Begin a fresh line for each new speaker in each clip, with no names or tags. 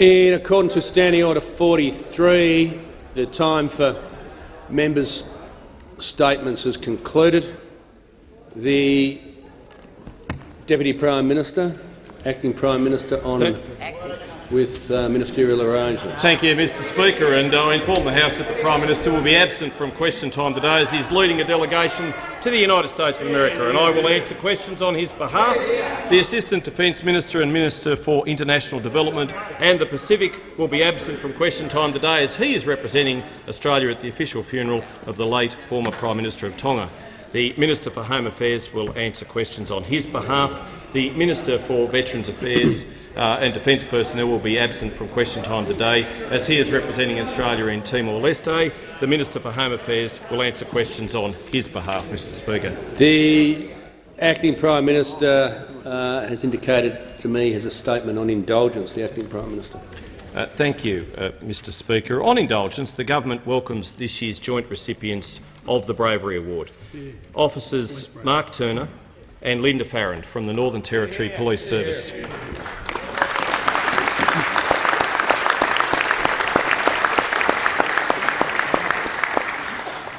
In accordance with Standing Order 43, the time for members' statements has concluded. The Deputy Prime Minister, Acting Prime Minister on with uh, ministerial arrangements.
Thank you, Mr Speaker. And I inform the House that the Prime Minister will be absent from question time today as he is leading a delegation to the United States of America, and I will answer questions on his behalf. The Assistant Defence Minister and Minister for International Development and the Pacific will be absent from question time today as he is representing Australia at the official funeral of the late former Prime Minister of Tonga. The Minister for Home Affairs will answer questions on his behalf. The Minister for Veterans Affairs uh, and Defence personnel will be absent from question time today as he is representing Australia in Timor-Leste. The Minister for Home Affairs will answer questions on his behalf, Mr Speaker.
The Acting Prime Minister uh, has indicated to me has a statement on indulgence. The Acting Prime Minister.
Uh, thank you, uh, Mr Speaker. On indulgence, the government welcomes this year's joint recipients of the Bravery Award. Officers Mark Turner and Linda Farrand from the Northern Territory Police Service.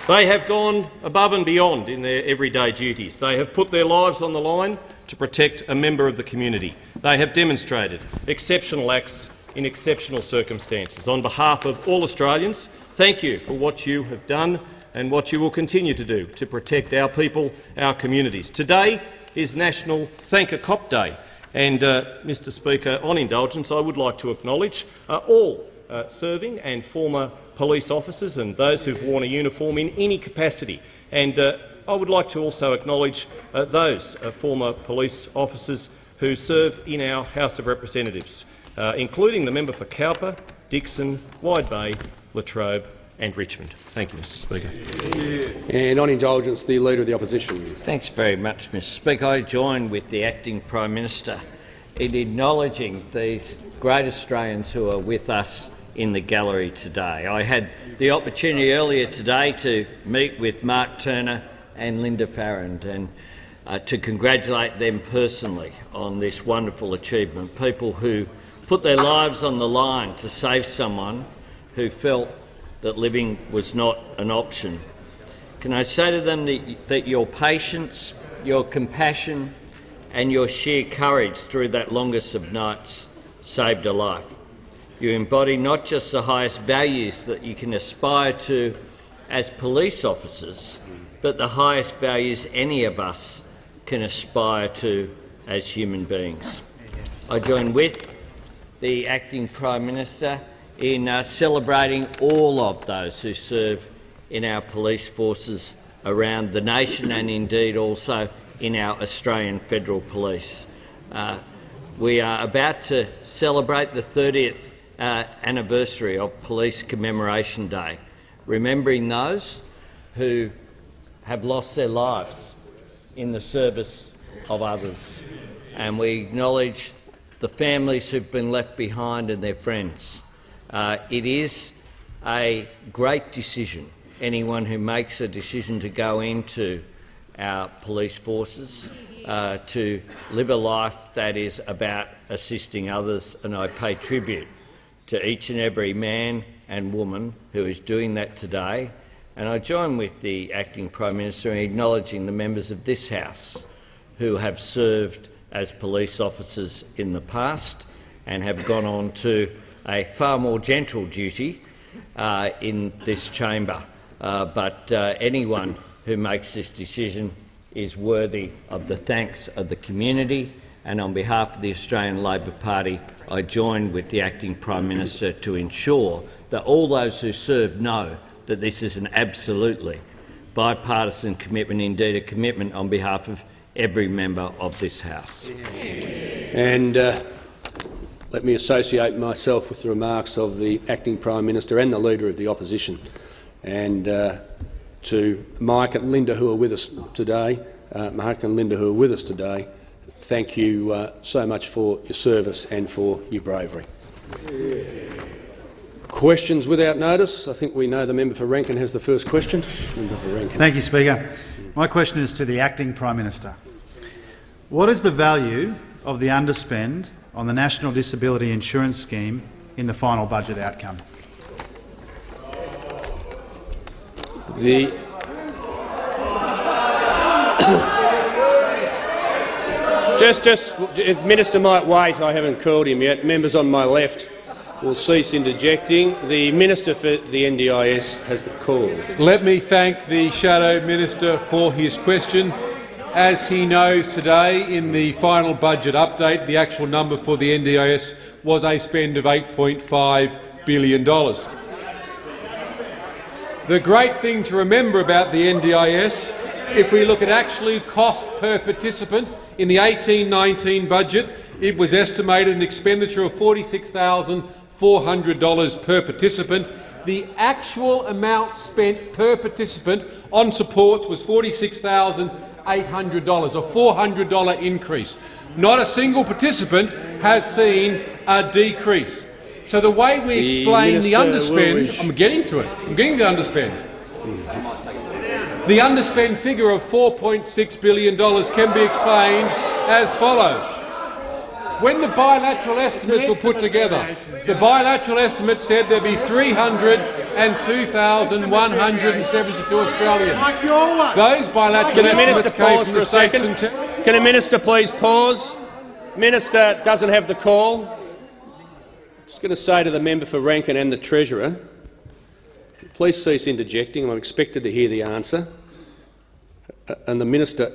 They have gone above and beyond in their everyday duties. They have put their lives on the line to protect a member of the community. They have demonstrated exceptional acts in exceptional circumstances. On behalf of all Australians, thank you for what you have done and what you will continue to do to protect our people, our communities. Today is National Thank a Cop Day, and, uh, Mr Speaker, on indulgence, I would like to acknowledge uh, all uh, serving and former police officers and those who've worn a uniform in any capacity. And uh, I would like to also acknowledge uh, those uh, former police officers who serve in our House of Representatives, including the member for Cowper, Dickson, Wide Bay, Latrobe and Richmond. Thank you, Mr Speaker.
And on indulgence, the Leader of the Opposition.
Thanks very much, Mr Speaker. I join with the Acting Prime Minister in acknowledging these great Australians who are with us in the gallery today. I had the opportunity earlier today to meet with Mark Turner and Linda Farrand and uh, to congratulate them personally on this wonderful achievement, people who put their lives on the line to save someone who felt that living was not an option. Can I say to them that, that your patience, your compassion and your sheer courage through that longest of nights saved a life. You embody not just the highest values that you can aspire to as police officers, but the highest values any of us can aspire to as human beings. I join with the Acting Prime Minister in uh, celebrating all of those who serve in our police forces around the nation and indeed also in our Australian Federal Police. Uh, we are about to celebrate the 30th uh, anniversary of Police Commemoration Day, remembering those who have lost their lives in the service of others. And we acknowledge the families who've been left behind and their friends. Uh, it is a great decision. Anyone who makes a decision to go into our police forces uh, to live a life that is about assisting others, and I pay tribute to each and every man and woman who is doing that today. And I join with the Acting Prime Minister in acknowledging the members of this House who have served as police officers in the past and have gone on to a far more gentle duty uh, in this chamber. Uh, but uh, anyone who makes this decision is worthy of the thanks of the community. And on behalf of the Australian Labor Party, I join with the Acting Prime Minister to ensure that all those who serve know that this is an absolutely bipartisan commitment, indeed a commitment on behalf of every member of this House.
And uh, let me associate myself with the remarks of the Acting Prime Minister and the Leader of the Opposition. And uh, to Mike and Linda who are with us today, uh, Mike and Linda who are with us today, thank you uh, so much for your service and for your bravery. Questions without notice. I think we know the member for Rankin has the first question.
Thank you, Speaker. My question is to the Acting Prime Minister. What is the value of the underspend on the National Disability Insurance Scheme in the final budget outcome?
The just, just, if Minister might wait, I haven't called him yet. Members on my left will cease interjecting. The Minister for the NDIS has the call.
Let me thank the Shadow Minister for his question. As he knows today, in the final budget update, the actual number for the NDIS was a spend of $8.5 billion. The great thing to remember about the NDIS, if we look at actually cost per participant, in the 18-19 budget, it was estimated an expenditure of $46,400 per participant. The actual amount spent per participant on supports was $46,800, a $400 increase. Not a single participant has seen a decrease. So the way we
The
explain the
Minister
underspend, I'm getting to it. I'm getting to the underspend. The underspend figure of $4.6 billion can be explained as follows. When the bilateral estimates were put together, the bilateral estimate said there'd be 302,172 Australians. Those bilateral
Can the Minister
estimates came from the
a
states and
Can the Minister please pause? Minister doesn't have the call. Just going to say to the member for Rankin and the Treasurer, please cease interjecting. I'm expected to hear the answer. And the Minister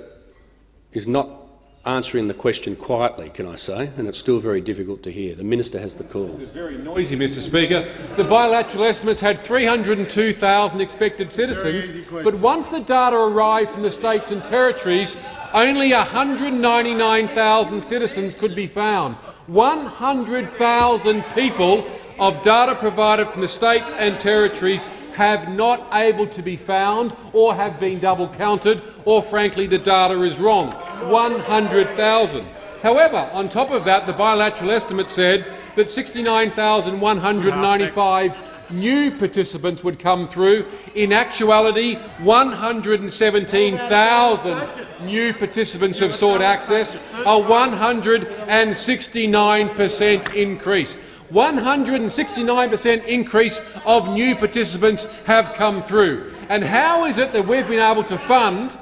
is not answering the question quietly, can I say, and it's still very difficult to hear. The Minister has the call.
Very noisy, Mr Speaker. The bilateral estimates had 302,000 expected citizens, but once the data arrived from the states and territories, only 199,000 citizens could be found. 100,000 people of data provided from the states and territories have not able to be found or have been double counted or frankly the data is wrong. 100,000. However, on top of that, the bilateral estimate said that 69,195 new participants would come through. In actuality, 117,000 new participants have sought access, a 169 per cent increase. 169 per cent increase of new participants have come through. And how is it that we've been able to fund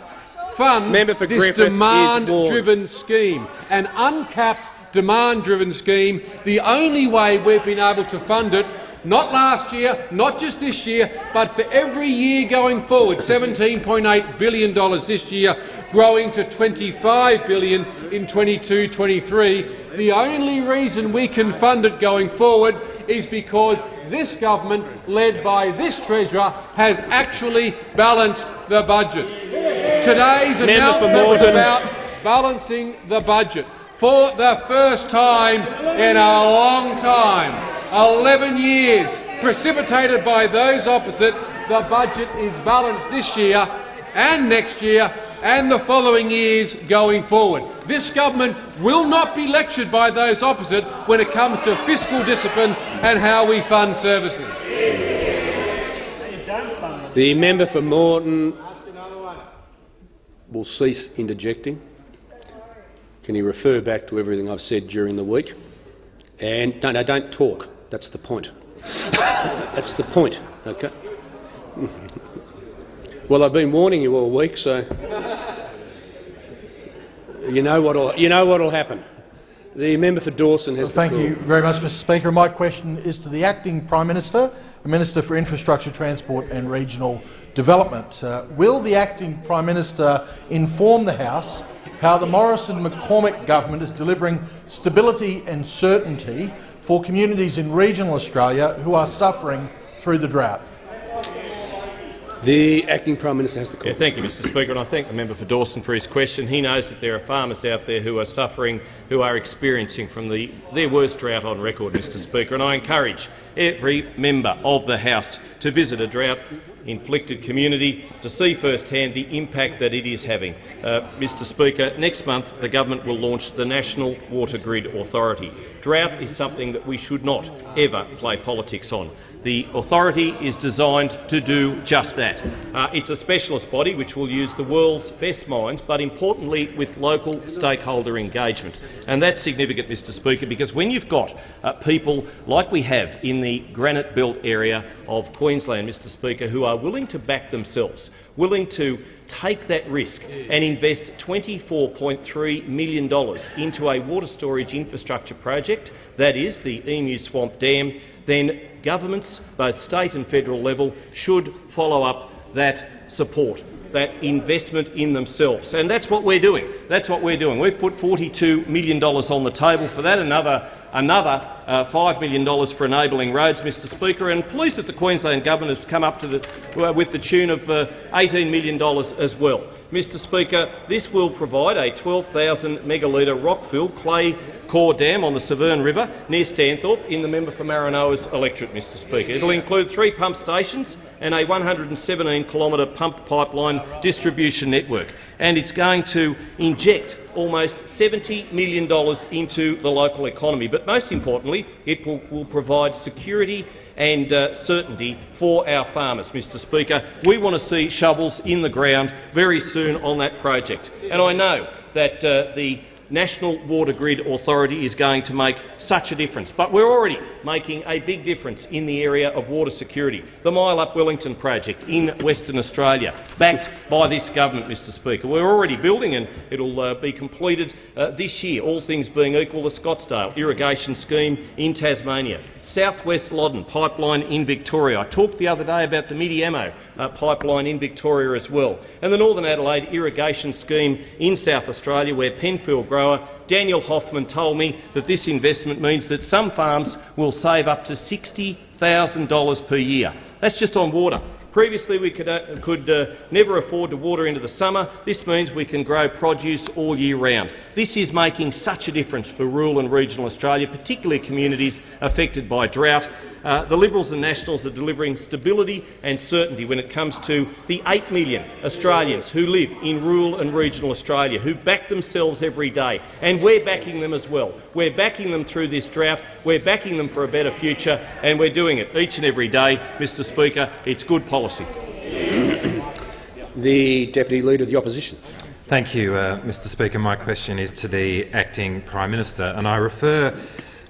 fund this
Griffith
demand-driven scheme, an uncapped demand-driven scheme. The only way we've been able to fund it, not last year, not just this year, but for every year going forward, $17.8 billion this year, growing to 25 billion in 22-23. The only reason we can fund it going forward is because this government, led by this Treasurer, has actually balanced the budget. Today's
Member
announcement was about balancing the budget. For the first time in a long time, 11 years, precipitated by those opposite, the budget is balanced this year and next year and the following years going forward. This government will not be lectured by those opposite when it comes to fiscal discipline and how we fund services.
The member for Moreton will cease interjecting. Can he refer back to everything I've said during the week? And no, no, don't talk. That's the point. That's the point. Okay. Well, I've been warning you all week, so you know what'll you know what'll happen. The member for Dawson has
Thank
the floor.
you very much, Mr Speaker. My question is to the Acting Prime Minister, the Minister for Infrastructure, Transport and Regional Development. Uh, will the Acting Prime Minister inform the House how the Morrison-McCormack government is delivering stability and certainty for communities in regional Australia who are suffering through the drought?
The acting Prime Minister has the call.
Yeah, thank you, Mr Speaker, and I thank the member for Dawson for his question. He knows that there are farmers out there who are suffering, who are experiencing from the, their worst drought on record, Mr Speaker, and I encourage every member of the House to visit a drought-inflicted community to see firsthand the impact that it is having. Uh, Mr Speaker, next month the government will launch the National Water Grid Authority. Drought is something that we should not ever play politics on. The authority is designed to do just that. Uh, it's a specialist body which will use the world's best minds, but importantly with local stakeholder engagement. And that's significant, Mr Speaker, because when you've got uh, people like we have in the granite belt area of Queensland, Mr Speaker, who are willing to back themselves, willing to take that risk and invest $24.3 million into a water storage infrastructure project, that is the Emu Swamp Dam, then governments, both state and federal level, should follow up that support, that investment in themselves. And that's what we're doing. That's what we're doing. We've put $42 million on the table for that, another, another uh, $5 million for enabling roads, Mr Speaker, and pleased that the Queensland Government has come up to the, uh, with the tune of uh, $18 million as well. Mr Speaker, this will provide a 12,000 megalitre rock-filled clay core dam on the Severn River near Stanthorpe in the member for Maranoa's electorate, Mr Speaker. It will include three pump stations and a 117-kilometre pumped pipeline distribution network, and it's going to inject almost $70 million into the local economy. But most importantly, it will, will provide security and uh, certainty for our farmers, Mr Speaker. We want to see shovels in the ground very soon on that project. And I know that uh, the National Water Grid Authority is going to make such a difference. But we're already making a big difference in the area of water security. The Myalup Wellington project in Western Australia, backed by this government, Mr Speaker. We're already building, and it'll uh, be completed uh, this year, all things being equal, the Scottsdale irrigation scheme in Tasmania, Southwest Loddon pipeline in Victoria. I talked the other day about the Mitiamo uh, pipeline in Victoria as well, and the Northern Adelaide irrigation scheme in South Australia, where Penfield grower Daniel Hoffman told me that this investment means that some farms will save up to $60,000 per year. That's just on water. Previously, we could, uh, could uh, never afford to water into the summer. This means we can grow produce all year round. This is making such a difference for rural and regional Australia, particularly communities affected by drought. Uh, the Liberals and Nationals are delivering stability and certainty when it comes to the 8 million Australians who live in rural and regional Australia, who back themselves every day, and we're backing them as well. We're backing them through this drought, we're backing them for a better future, and we're doing it each and every day, Mr Speaker. It's good policy.
the Deputy Leader of the Opposition.
Thank you, uh, Mr Speaker. My question is to the Acting Prime Minister, and I refer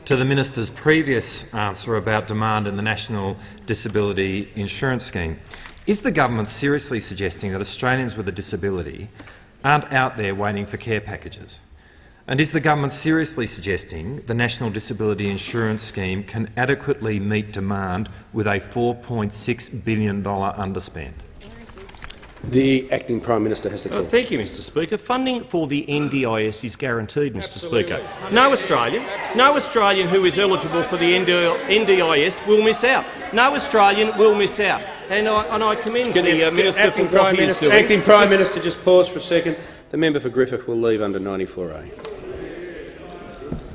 to the minister's previous answer about demand in the National Disability Insurance Scheme. Is the government seriously suggesting that Australians with a disability aren't out there waiting for care packages? And is the government seriously suggesting the National Disability Insurance Scheme can adequately meet demand with a $4.6 billion underspend?
The Acting Prime Minister has the call.
Uh, thank you, Mr Speaker. Funding for the NDIS is guaranteed, Mr Absolutely. Speaker. No Australian, no Australian who is eligible for the NDIS will miss out. No Australian will miss out. And I, and I commend Can the uh, Minister
Acting
for
Prime Minister, Acting Prime Minister, just pause for a second. The member for Griffith will leave under 94A.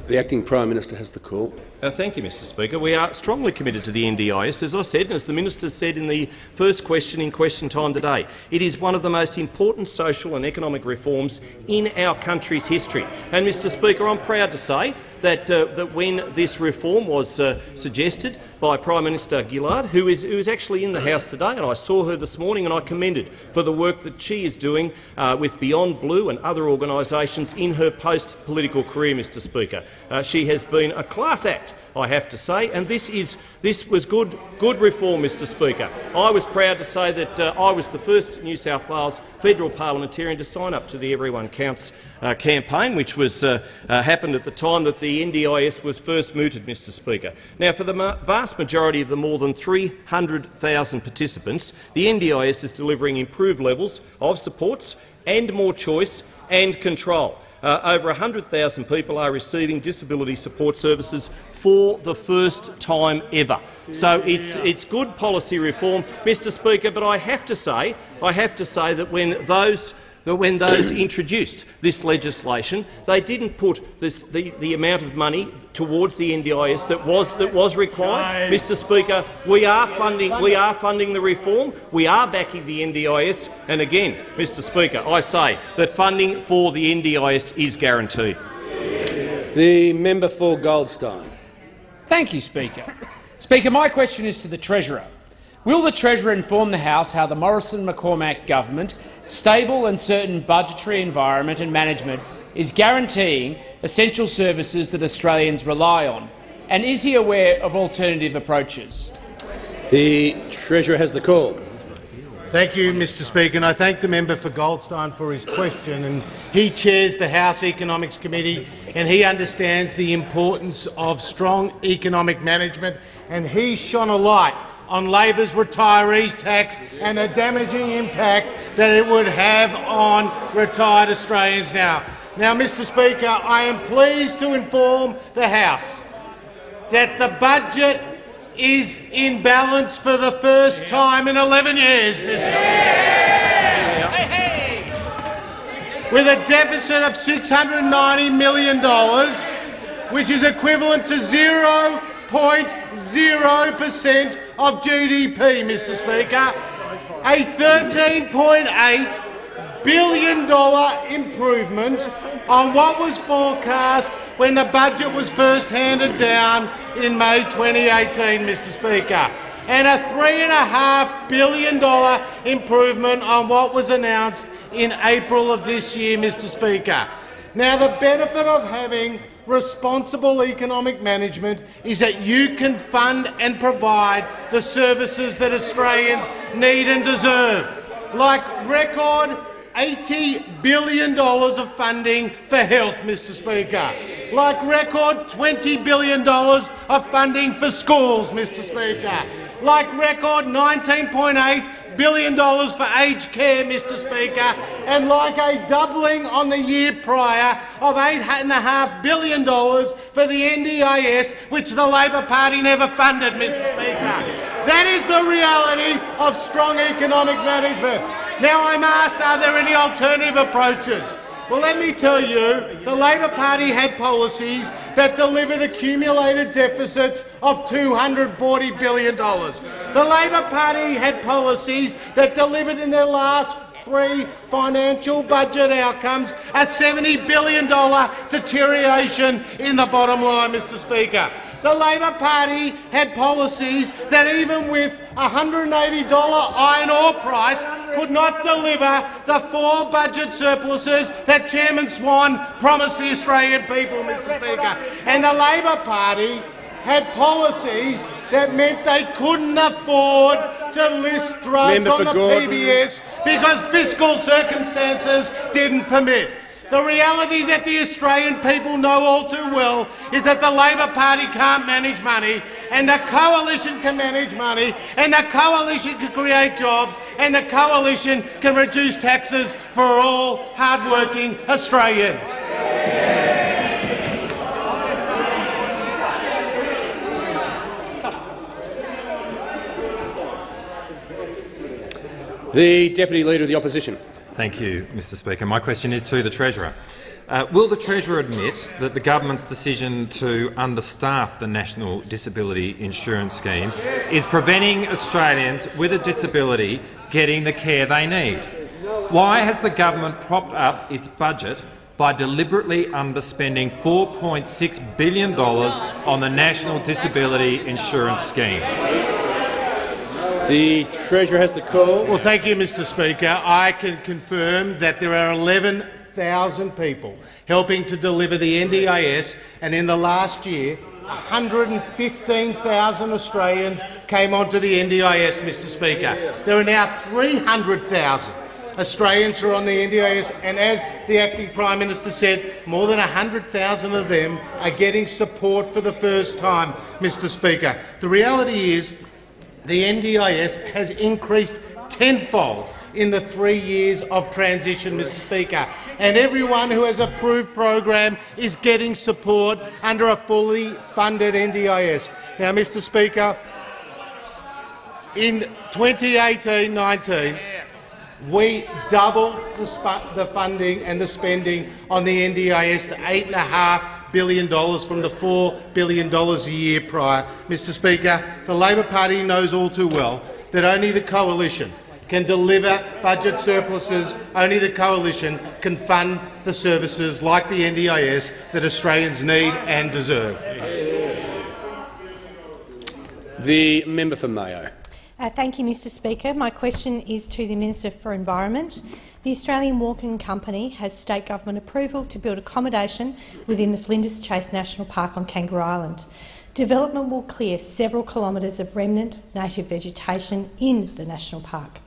The Acting Prime Minister has the call.
Uh, thank you, Mr Speaker. We are strongly committed to the NDIS. As I said, and as the Minister said in the first question in question time today, it is one of the most important social and economic reforms in our country's history. And, Mr Speaker, I'm proud to say that, uh, that when this reform was uh, suggested by Prime Minister Gillard, who is, who is actually in the House today, and I saw her this morning and I commended for the work that she is doing uh, with Beyond Blue and other organisations in her post-political career, Mr Speaker. Uh, she has been a class act I have to say, and this, is, this was good, good reform, Mr Speaker. I was proud to say that uh, I was the first New South Wales federal parliamentarian to sign up to the Everyone Counts uh, campaign, which was, uh, uh happened at the time that the NDIS was first mooted, Mr Speaker. Now, for the ma vast majority of the more than 300,000 participants, the NDIS is delivering improved levels of supports and more choice and control. Uh, over 100,000 people are receiving disability support services for the first time ever. So it's, it's good policy reform, Mr Speaker, but I have to say, I have to say that when those that when those introduced this legislation, they didn't put this, the, the amount of money towards the NDIS that was, that was required. Mr Speaker, we are, funding, we are funding the reform, we are backing the NDIS, and again, Mr Speaker, I say that funding for the NDIS is guaranteed.
The member for Goldstein.
Thank you, Speaker. Speaker, my question is to the Treasurer. Will the Treasurer inform the House how the Morrison-McCormack government stable and certain budgetary environment and management is guaranteeing essential services that Australians rely on? And is he aware of alternative approaches?
The Treasurer has the call.
Thank you, Mr Speaker, and I thank the member for Goldstein for his question. And he chairs the House Economics Committee and he understands the importance of strong economic management and he shone a light on Labor's retirees tax and the damaging impact that it would have on retired Australians now. Now, Mr Speaker, I am pleased to inform the House that the budget is in balance for the first time in 11 years, Mr Speaker. With a deficit of $690 million, which is equivalent to 0.0 per cent of GDP, Mr Speaker. A $13.8 billion improvement on what was forecast when the budget was first handed down in May 2018, Mr Speaker, and a $3.5 billion improvement on what was announced in April of this year, Mr Speaker. Now, the benefit of having responsible economic management is that you can fund and provide the services that Australians need and deserve, like record $80 billion of funding for health, Mr Speaker, like record $20 billion of funding for schools, Mr Speaker, like record $19.8 billion dollars for aged care, Mr Speaker, and like a doubling on the year prior of $8.5 billion for the NDIS, which the Labor Party never funded, Mr Speaker. That is the reality of strong economic management. Now I'm asked, are there any alternative approaches? Well, let me tell you, the Labor Party had policies that delivered accumulated deficits of $240 billion. The Labor Party had policies that delivered in their last three financial budget outcomes a $70 billion deterioration in the bottom line, Mr Speaker. The Labor Party had policies that even with $180 iron ore price could not deliver the four budget surpluses that Chairman Swan promised the Australian people, Mr Speaker. And the Labor Party had policies that meant they couldn't afford to list drugs
Member
on the
Gordon.
PBS because fiscal circumstances didn't permit. The reality that the Australian people know all too well is that the Labor Party can't manage money and the coalition can manage money and the coalition can create jobs and the coalition can reduce taxes for all hard-working Australians.
The Deputy Leader of the Opposition.
Thank you, Mr Speaker. My question is to the Treasurer. Uh, will the Treasurer admit that the government's decision to understaff the National Disability Insurance Scheme is preventing Australians with a disability getting the care they need? Why has the government propped up its budget by deliberately underspending $4.6 billion on the National Disability Insurance Scheme?
The Treasurer has the call.
Well, thank you, Mr Speaker. I can confirm that there are 11,000 people helping to deliver the NDIS, and in the last year, 115,000 Australians came onto the NDIS, Mr Speaker. There are now 300,000 Australians who are on the NDIS, and as the acting Prime Minister said, more than 100,000 of them are getting support for the first time, Mr Speaker. The reality is the NDIS has increased tenfold in the three years of transition, Mr Speaker, and everyone who has approved program is getting support under a fully funded NDIS. Now, Mr Speaker, in 2018-19, we doubled the, the funding and the spending on the NDIS to $8.5 billion dollars from the $4 billion a year prior. Mr Speaker, the Labor Party knows all too well that only the coalition can deliver budget surpluses. Only the coalition can fund the services like the NDIS that Australians need and deserve.
The member for Mayo.
Uh, thank you, Mr Speaker. My question is to the Minister for Environment. The Australian Walking Company has state government approval to build accommodation within the Flinders Chase National Park on Kangaroo Island. Development will clear several kilometres of remnant native vegetation in the national park.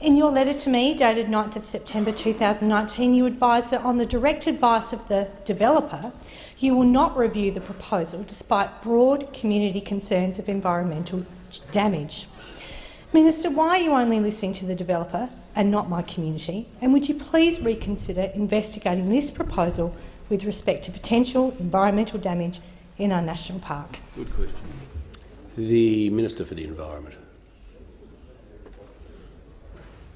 In your letter to me, dated 9th of September 2019, you advised that on the direct advice of the developer, you will not review the proposal despite broad community concerns of environmental damage. Minister, why are you only listening to the developer and not my community? And would you please reconsider investigating this proposal with respect to potential environmental damage in our national park?
Good question. The Minister for the Environment.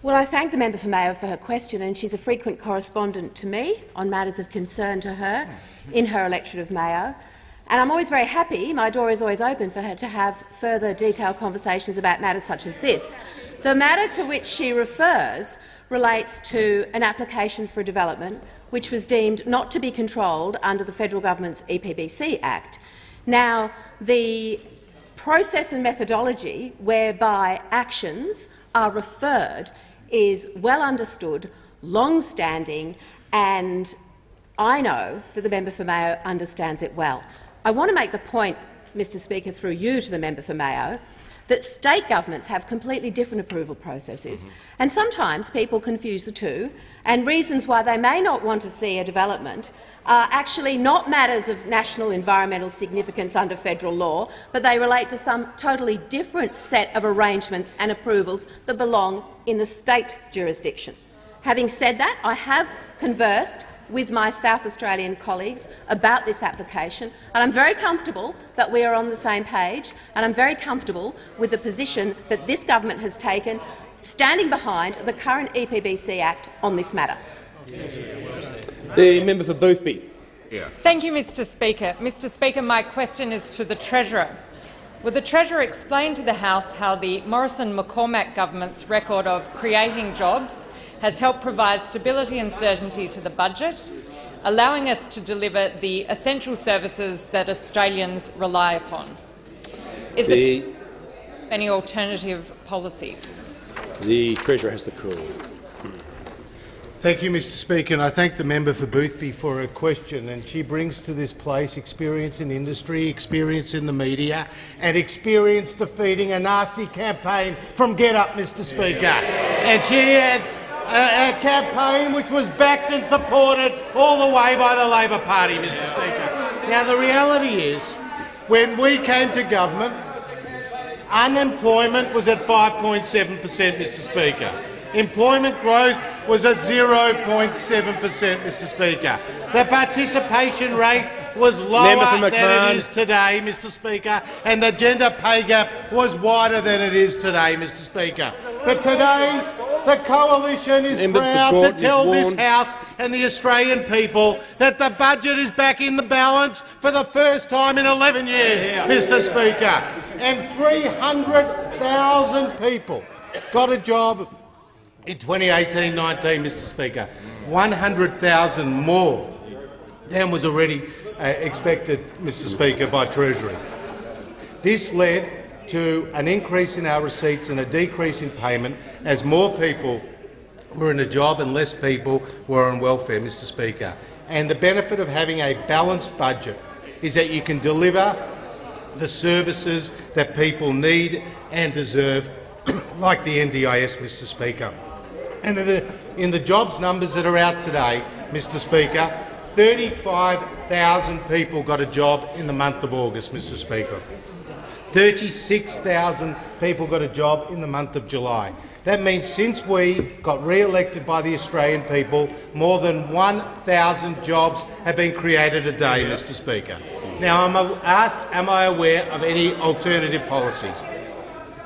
Well, I thank the member for Mayo for her question, and she's a frequent correspondent to me on matters of concern to her in her electorate of Mayo. And I'm always very happy, my door is always open for her to have further detailed conversations about matters such as this. The matter to which she refers relates to an application for a development which was deemed not to be controlled under the federal government's EPBC Act. Now, the process and methodology whereby actions are referred is well understood, long-standing, and I know that the member for Mayo understands it well. I want to make the point, Mr Speaker, through you to the member for Mayo, that state governments have completely different approval processes, mm -hmm. and sometimes people confuse the two, and reasons why they may not want to see a development are actually not matters of national environmental significance under federal law, but they relate to some totally different set of arrangements and approvals that belong in the state jurisdiction. Having said that, I have conversed with my South Australian colleagues about this application, and I'm very comfortable that we are on the same page, and I'm very comfortable with the position that this government has taken, standing behind the current EPBC Act on this matter.
The member for Boothby.
Yeah. Thank you, Mr Speaker. Mr Speaker, my question is to the Treasurer. Will the Treasurer explain to the House how the Morrison-McCormack government's record of creating jobs has helped provide stability and certainty to the budget, allowing us to deliver the essential services that Australians rely upon. Is the, there any alternative policies?
The Treasurer has the call.
Thank you, Mr Speaker, and I thank the member for Boothby for her question. And she brings to this place experience in industry, experience in the media, and experience defeating a nasty campaign from Get Up, Mr Speaker. And she adds a, a campaign which was backed and supported all the way by the Labor Party, Mr Speaker. Now, the reality is, when we came to government, unemployment was at 5.7 per cent, Mr Speaker. Employment growth was at 0.7 per cent, Mr Speaker. The participation rate was lower than it is today, Mr Speaker, and the gender pay gap was wider than it is today, Mr Speaker. But today, the coalition is Member proud to tell this House and the Australian people that the budget is back in the balance for the first time in 11 years, yeah. Mr Speaker. And 300,000 people got a job in 2018-19, Mr Speaker. 100,000 more than was already uh, expected, Mr Speaker, by Treasury. This led to an increase in our receipts and a decrease in payment as more people were in a job and less people were on welfare, Mr Speaker. And the benefit of having a balanced budget is that you can deliver the services that people need and deserve, like the NDIS, Mr Speaker. And in the, in the jobs numbers that are out today, Mr Speaker, 35,000 people got a job in the month of August, Mr Speaker. 36,000 people got a job in the month of July. That means since we got re-elected by the Australian people, more than 1,000 jobs have been created a day, Mr Speaker. Now, I'm asked, am I aware of any alternative policies?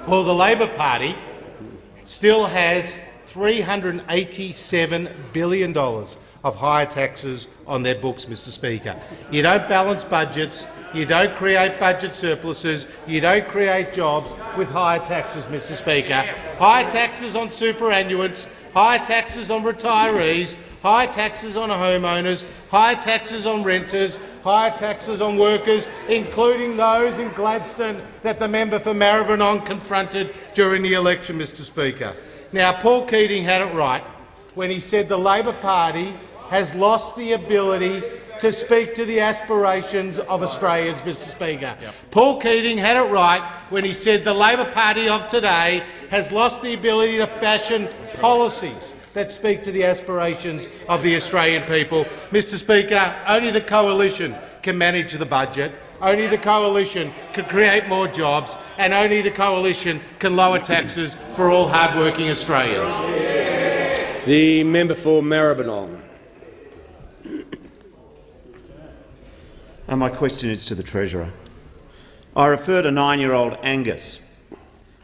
Well, the Labor Party still has $387 billion of higher taxes on their books, Mr Speaker. You don't balance budgets, you don't create budget surpluses, you don't create jobs with higher taxes, Mr Speaker. Higher taxes on superannuants, higher taxes on retirees, higher taxes on homeowners, higher taxes on renters, higher taxes on workers, including those in Gladstone that the member for Maribyrnong confronted during the election, Mr Speaker. Now, Paul Keating had it right when he said the Labor Party has lost the ability to speak to the aspirations of Australians, Mr Speaker. Yep. Paul Keating had it right when he said the Labor Party of today has lost the ability to fashion policies that speak to the aspirations of the Australian people. Mr Speaker, only the coalition can manage the budget. Only the coalition can create more jobs, and only the coalition can lower taxes for all hard-working Australians.
The member for Maribyrnong.
And my question is to the Treasurer. I refer to nine-year-old Angus,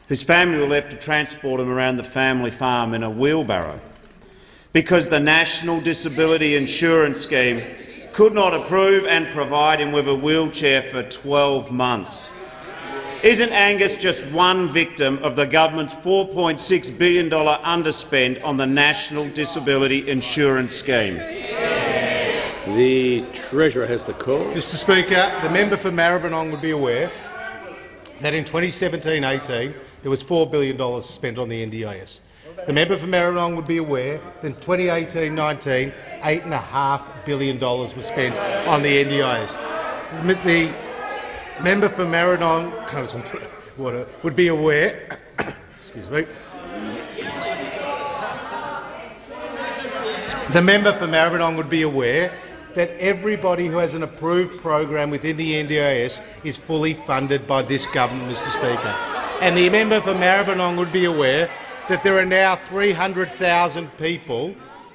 whose family were left to transport him around the family farm in a wheelbarrow because the National Disability Insurance Scheme could not approve and provide him with a wheelchair for 12 months. Isn't Angus just one victim of the government's $4.6 billion underspend on the National Disability Insurance Scheme?
The Treasurer has the call.
Mr Speaker, the member for Maribyrnong would be aware that in 2017-18 there was $4 billion spent on the NDIS. The member for Maribyrnong would be aware that in 2018-19, $8.5 billion was spent on the NDIS. The member for Maribyrnong would be aware excuse me, the member for Maribyrnong would be aware that everybody who has an approved program within the NDIS is fully funded by this government, Mr Speaker. And the member for Maribyrnong would be aware that there are now 300,000 people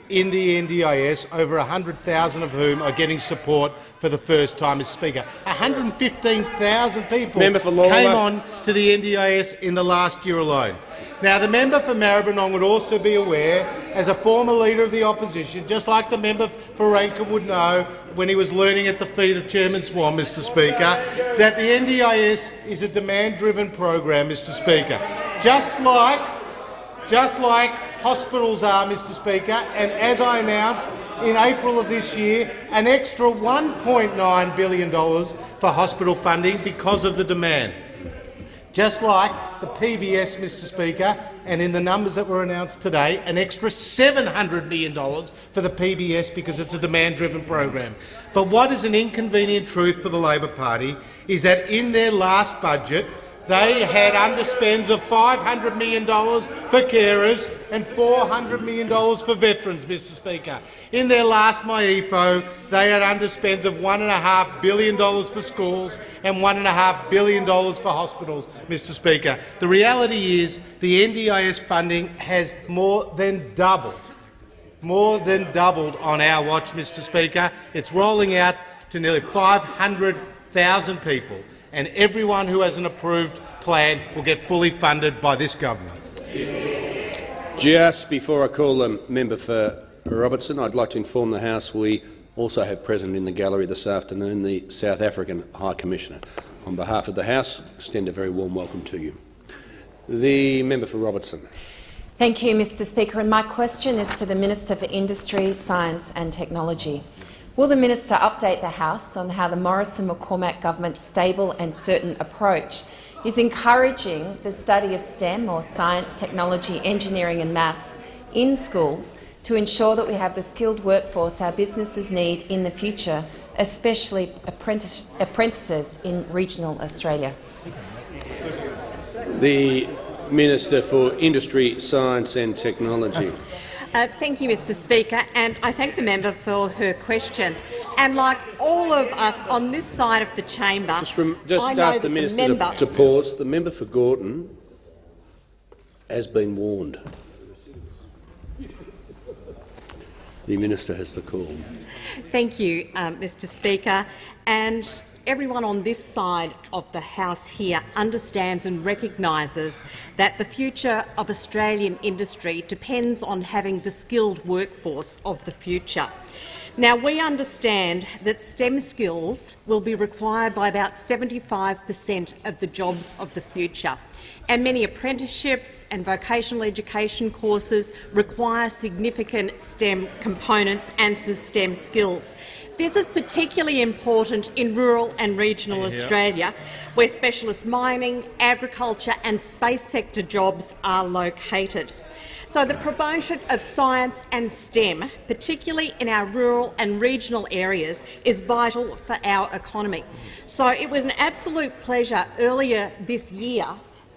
in the NDIS, over 100,000 of whom are getting support for the first time as Speaker. 115,000 people came on to the NDIS in the last year alone. Now, the member for Maribyrnong would also be aware, as a former leader of the opposition, just like the member for Rankin would know when he was learning at the feet of Chairman Swan, Mr Speaker, that the NDIS is a demand-driven program, Mr Speaker. Just like just like hospitals are, Mr Speaker, and as I announced in April of this year, an extra $1.9 billion for hospital funding because of the demand. Just like the PBS, Mr Speaker, and in the numbers that were announced today, an extra $700 million for the PBS because it's a demand-driven program. But what is an inconvenient truth for the Labor Party is that in their last budget, they had underspends of $500 million for carers and $400 million for veterans, Mr Speaker. In their last MYEFO, they had underspends of $1.5 billion for schools and $1.5 billion for hospitals, Mr Speaker. The reality is the NDIS funding has more than doubled, more than doubled on our watch, Mr Speaker. It's rolling out to nearly 500,000 people and everyone who has an approved plan will get fully funded by this government.
Just before I call the member for Robertson, I'd like to inform the House we also have present in the gallery this afternoon the South African High Commissioner. On behalf of the House, extend a very warm welcome to you. The member for Robertson.
Thank you, Mr Speaker. And my question is to the Minister for Industry, Science and Technology. Will the minister update the House on how the Morrison-McCormack government's stable and certain approach is encouraging the study of STEM, or science, technology, engineering and maths, in schools to ensure that we have the skilled workforce our businesses need in the future, especially apprentice apprentices in regional Australia?
The Minister for Industry, Science and Technology.
Uh, thank you, Mr Speaker, and I thank the member for her question. And like all of us on this side of the chamber,
just, just ask the minister the member to, to pause. The member for Gorton has been warned. The minister has the call.
Thank you, um, Mr Speaker. And everyone on this side of the House here understands and recognises that the future of Australian industry depends on having the skilled workforce of the future.
Now, we understand that STEM skills will be required by about 75 per cent of the jobs of the future, and many apprenticeships and vocational education courses require significant STEM components and STEM skills. This is particularly important in rural and regional yeah. Australia, where specialist mining, agriculture and space sector jobs are located. So the promotion of science and STEM, particularly in our rural and regional areas, is vital for our economy. So it was an absolute pleasure earlier this year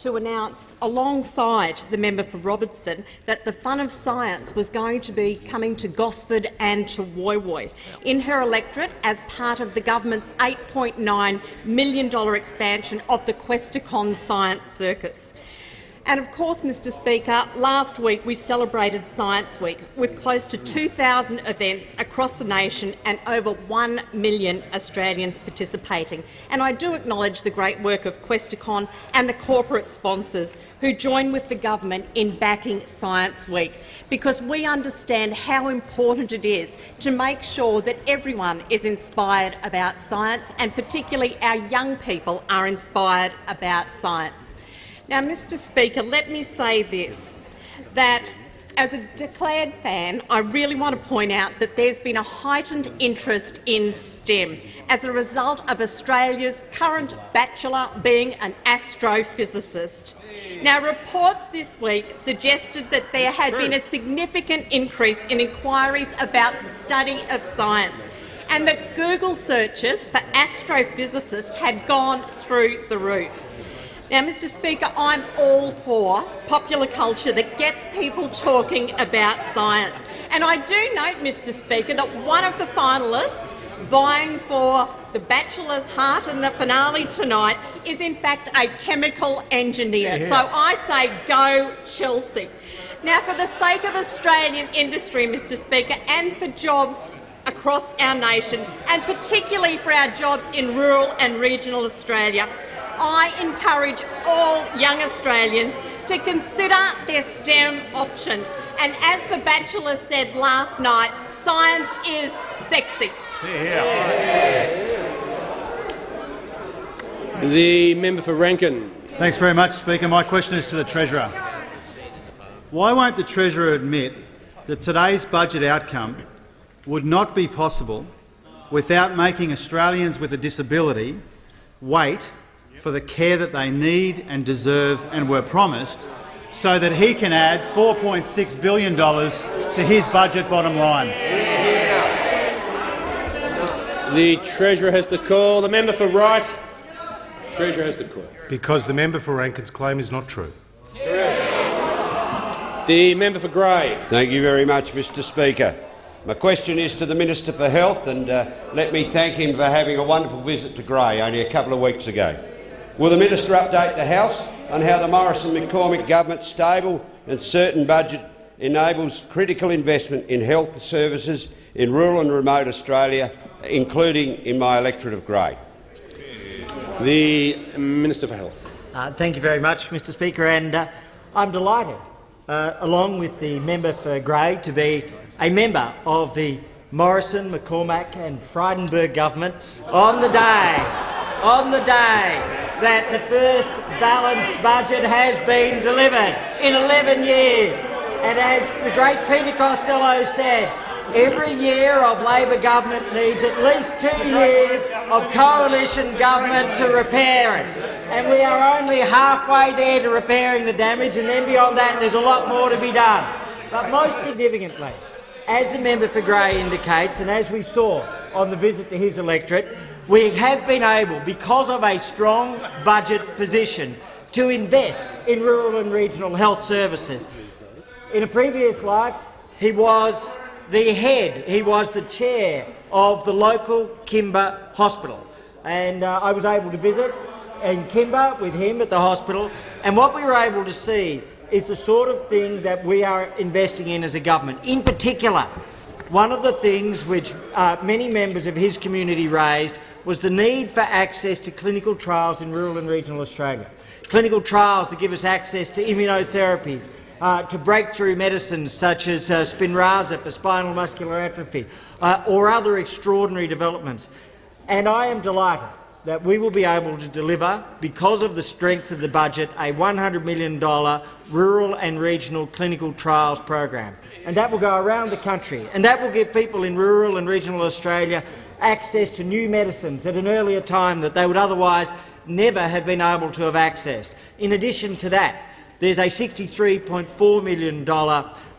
to announce alongside the member for Robertson that the Fun of Science was going to be coming to Gosford and to Woy Woy in her electorate as part of the government's $8.9 million expansion of the Questacon Science Circus. And of course, Mr Speaker, last week we celebrated Science Week with close to 2,000 events across the nation and over 1 million Australians participating. And I do acknowledge the great work of Questacon and the corporate sponsors who join with the government in backing Science Week, because we understand how important it is to make sure that everyone is inspired about science, and particularly our young people are inspired about science. Now, Mr Speaker, let me say this, that as a declared fan, I really want to point out that there's been a heightened interest in STEM as a result of Australia's current bachelor being an astrophysicist. Now, reports this week suggested that there had been a significant increase in inquiries about the study of science and that Google searches for astrophysicists had gone through the roof. Now, Mr Speaker, I'm all for popular culture that gets people talking about science. And I do note, Mr Speaker, that one of the finalists vying for the Bachelor's Heart in the finale tonight is in fact a chemical engineer. Yeah. So I say go Chelsea. Now, for the sake of Australian industry, Mr Speaker, and for jobs across our nation, and particularly for our jobs in rural and regional Australia, I encourage all young Australians to consider their STEM options. And as the Bachelor said last night, science is sexy. Yeah.
The member for Rankin.
Thanks very much, Speaker. My question is to the Treasurer. Why won't the Treasurer admit that today's budget outcome would not be possible without making Australians with a disability wait for the care that they need and deserve and were promised so that he can add $4.6 billion to his budget bottom line.
The Treasurer has the call. The member for Rice. Treasurer has the call.
Because the member for Rankin's claim is not true.
The member for Grey.
Thank you very much, Mr Speaker. My question is to the Minister for Health, and uh, let me thank him for having a wonderful visit to Grey only a couple of weeks ago. Will the minister update the House on how the Morrison-McCormack government's stable and certain budget enables critical investment in health services in rural and remote Australia, including in my electorate of Grey?
The Minister for Health.
Uh, thank you very much, Mr Speaker, and uh, I'm delighted, uh, along with the member for Grey, to be a member of the Morrison, McCormack and Frydenberg government on the day, on the day that the first balanced budget has been delivered in 11 years. And as the great Peter Costello said, every year of Labor government needs at least two years of coalition government to repair it. And we are only halfway there to repairing the damage, and then beyond that there's a lot more to be done. But most significantly, as the member for Grey indicates, and as we saw on the visit to his electorate, we have been able, because of a strong budget position, to invest in rural and regional health services. In a previous life, he was the head, he was the chair of the local Kimba Hospital. And uh, I was able to visit in Kimba with him at the hospital, and what we were able to see is the sort of thing that we are investing in as a government. In particular, one of the things which uh, many members of his community raised was the need for access to clinical trials in rural and regional Australia. Clinical trials that give us access to immunotherapies uh, to breakthrough medicines such as uh, Spinraza for spinal muscular atrophy uh, or other extraordinary developments. And I am delighted that we will be able to deliver, because of the strength of the budget, a $100 million rural and regional clinical trials program. And that will go around the country, and that will give people in rural and regional Australia access to new medicines at an earlier time that they would otherwise never have been able to have accessed. In addition to that, there's a $63.4 million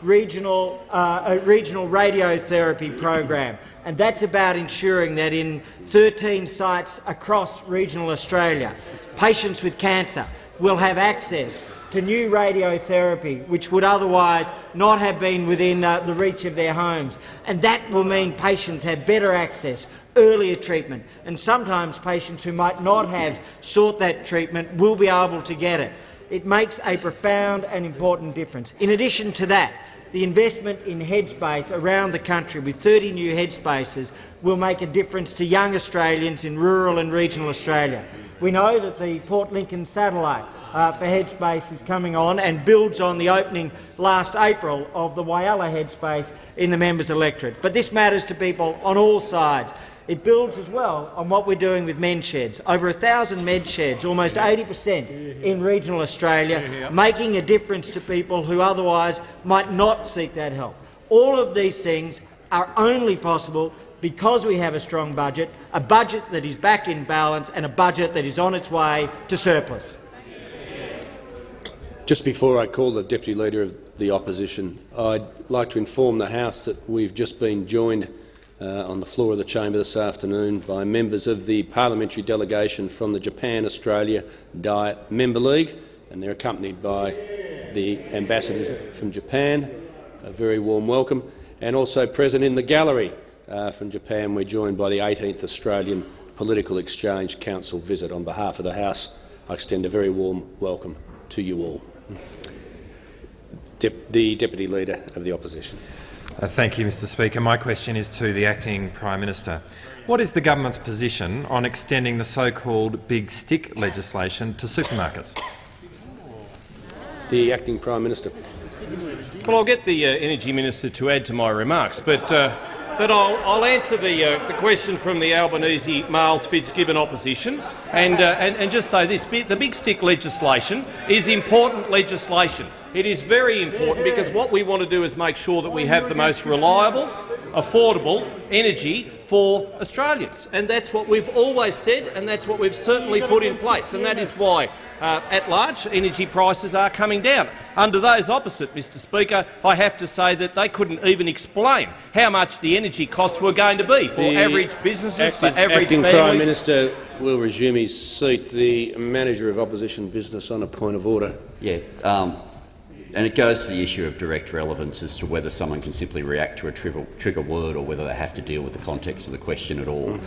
regional, uh, regional radiotherapy program, and that's about ensuring that in 13 sites across regional Australia, patients with cancer will have access to new radiotherapy which would otherwise not have been within uh, the reach of their homes. And that will mean patients have better access, earlier treatment, and sometimes patients who might not have sought that treatment will be able to get it. It makes a profound and important difference. In addition to that, the investment in headspace around the country with 30 new headspaces will make a difference to young Australians in rural and regional Australia. We know that the Port Lincoln satellite uh, for Headspace is coming on and builds on the opening last April of the Whyalla Headspace in the members' electorate. But this matters to people on all sides. It builds as well on what we're doing with men's sheds. Over 1,000 men's sheds, almost 80 per cent in regional Australia, making a difference to people who otherwise might not seek that help. All of these things are only possible because we have a strong budget, a budget that is back in balance and a budget that is on its way to surplus.
Just before I call the Deputy Leader of the Opposition, I'd like to inform the House that we've just been joined uh, on the floor of the chamber this afternoon by members of the parliamentary delegation from the Japan-Australia Diet Member League, and they're accompanied by the ambassador from Japan. A very warm welcome. And also present in the gallery uh, from Japan, we're joined by the 18th Australian Political Exchange Council visit. On behalf of the House, I extend a very warm welcome to you all. Dep the Deputy Leader of the Opposition.
Uh, thank you, Mr Speaker. My question is to the Acting Prime Minister. What is the government's position on extending the so-called big stick legislation to supermarkets?
The Acting Prime Minister.
Well, I'll get the uh, Energy Minister to add to my remarks, but, uh, but I'll, I'll, answer the, uh, the, question from the Albanese Marles Fitzgibbon opposition and, uh, and, and just say this. The big stick legislation is important legislation. It is very important because what we want to do is make sure that we have the most reliable, affordable energy for Australians. And that's what we've always said and that's what we've certainly put in place. And that is why, uh, at large, energy prices are coming down. Under those opposite, Mr Speaker, I have to say that they couldn't even explain how much the energy costs were going to be for the average businesses,
active,
for average
acting
families.
Prime Minister will resume his seat. The Manager of Opposition Business on a point of order.
Yeah. Um, and it goes to the issue of direct relevance as to whether someone can simply react to a trigger word or whether they have to deal with the context of the question at all.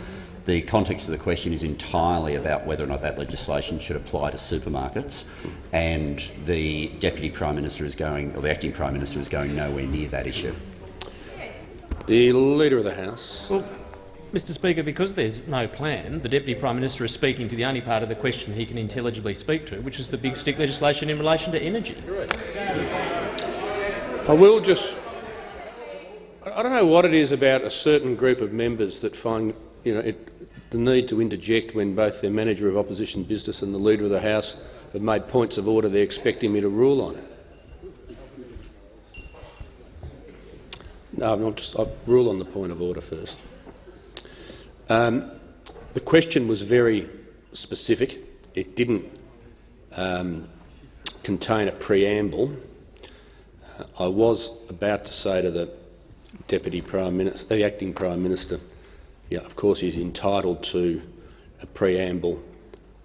The context of the question is entirely about whether or not that legislation should apply to supermarkets, and the Deputy Prime Minister is going, or the Acting Prime Minister is going nowhere near that issue.
The Leader of the House.
Well, Mr Speaker, because there's no plan, the Deputy Prime Minister is speaking to the only part of the question he can intelligibly speak to, which is the big stick legislation in relation to energy.
I will just... I don't know what it is about a certain group of members that find you know, it, the need to interject when both their Manager of Opposition Business and the Leader of the House have made points of order they're expecting me to rule on. it. No, I'll just I'll rule on the point of order first. Um, the question was very specific. It didn't um, contain a preamble. Uh, I was about to say to the Deputy Prime Minister, the Acting Prime Minister, yeah, of course he's entitled to a preamble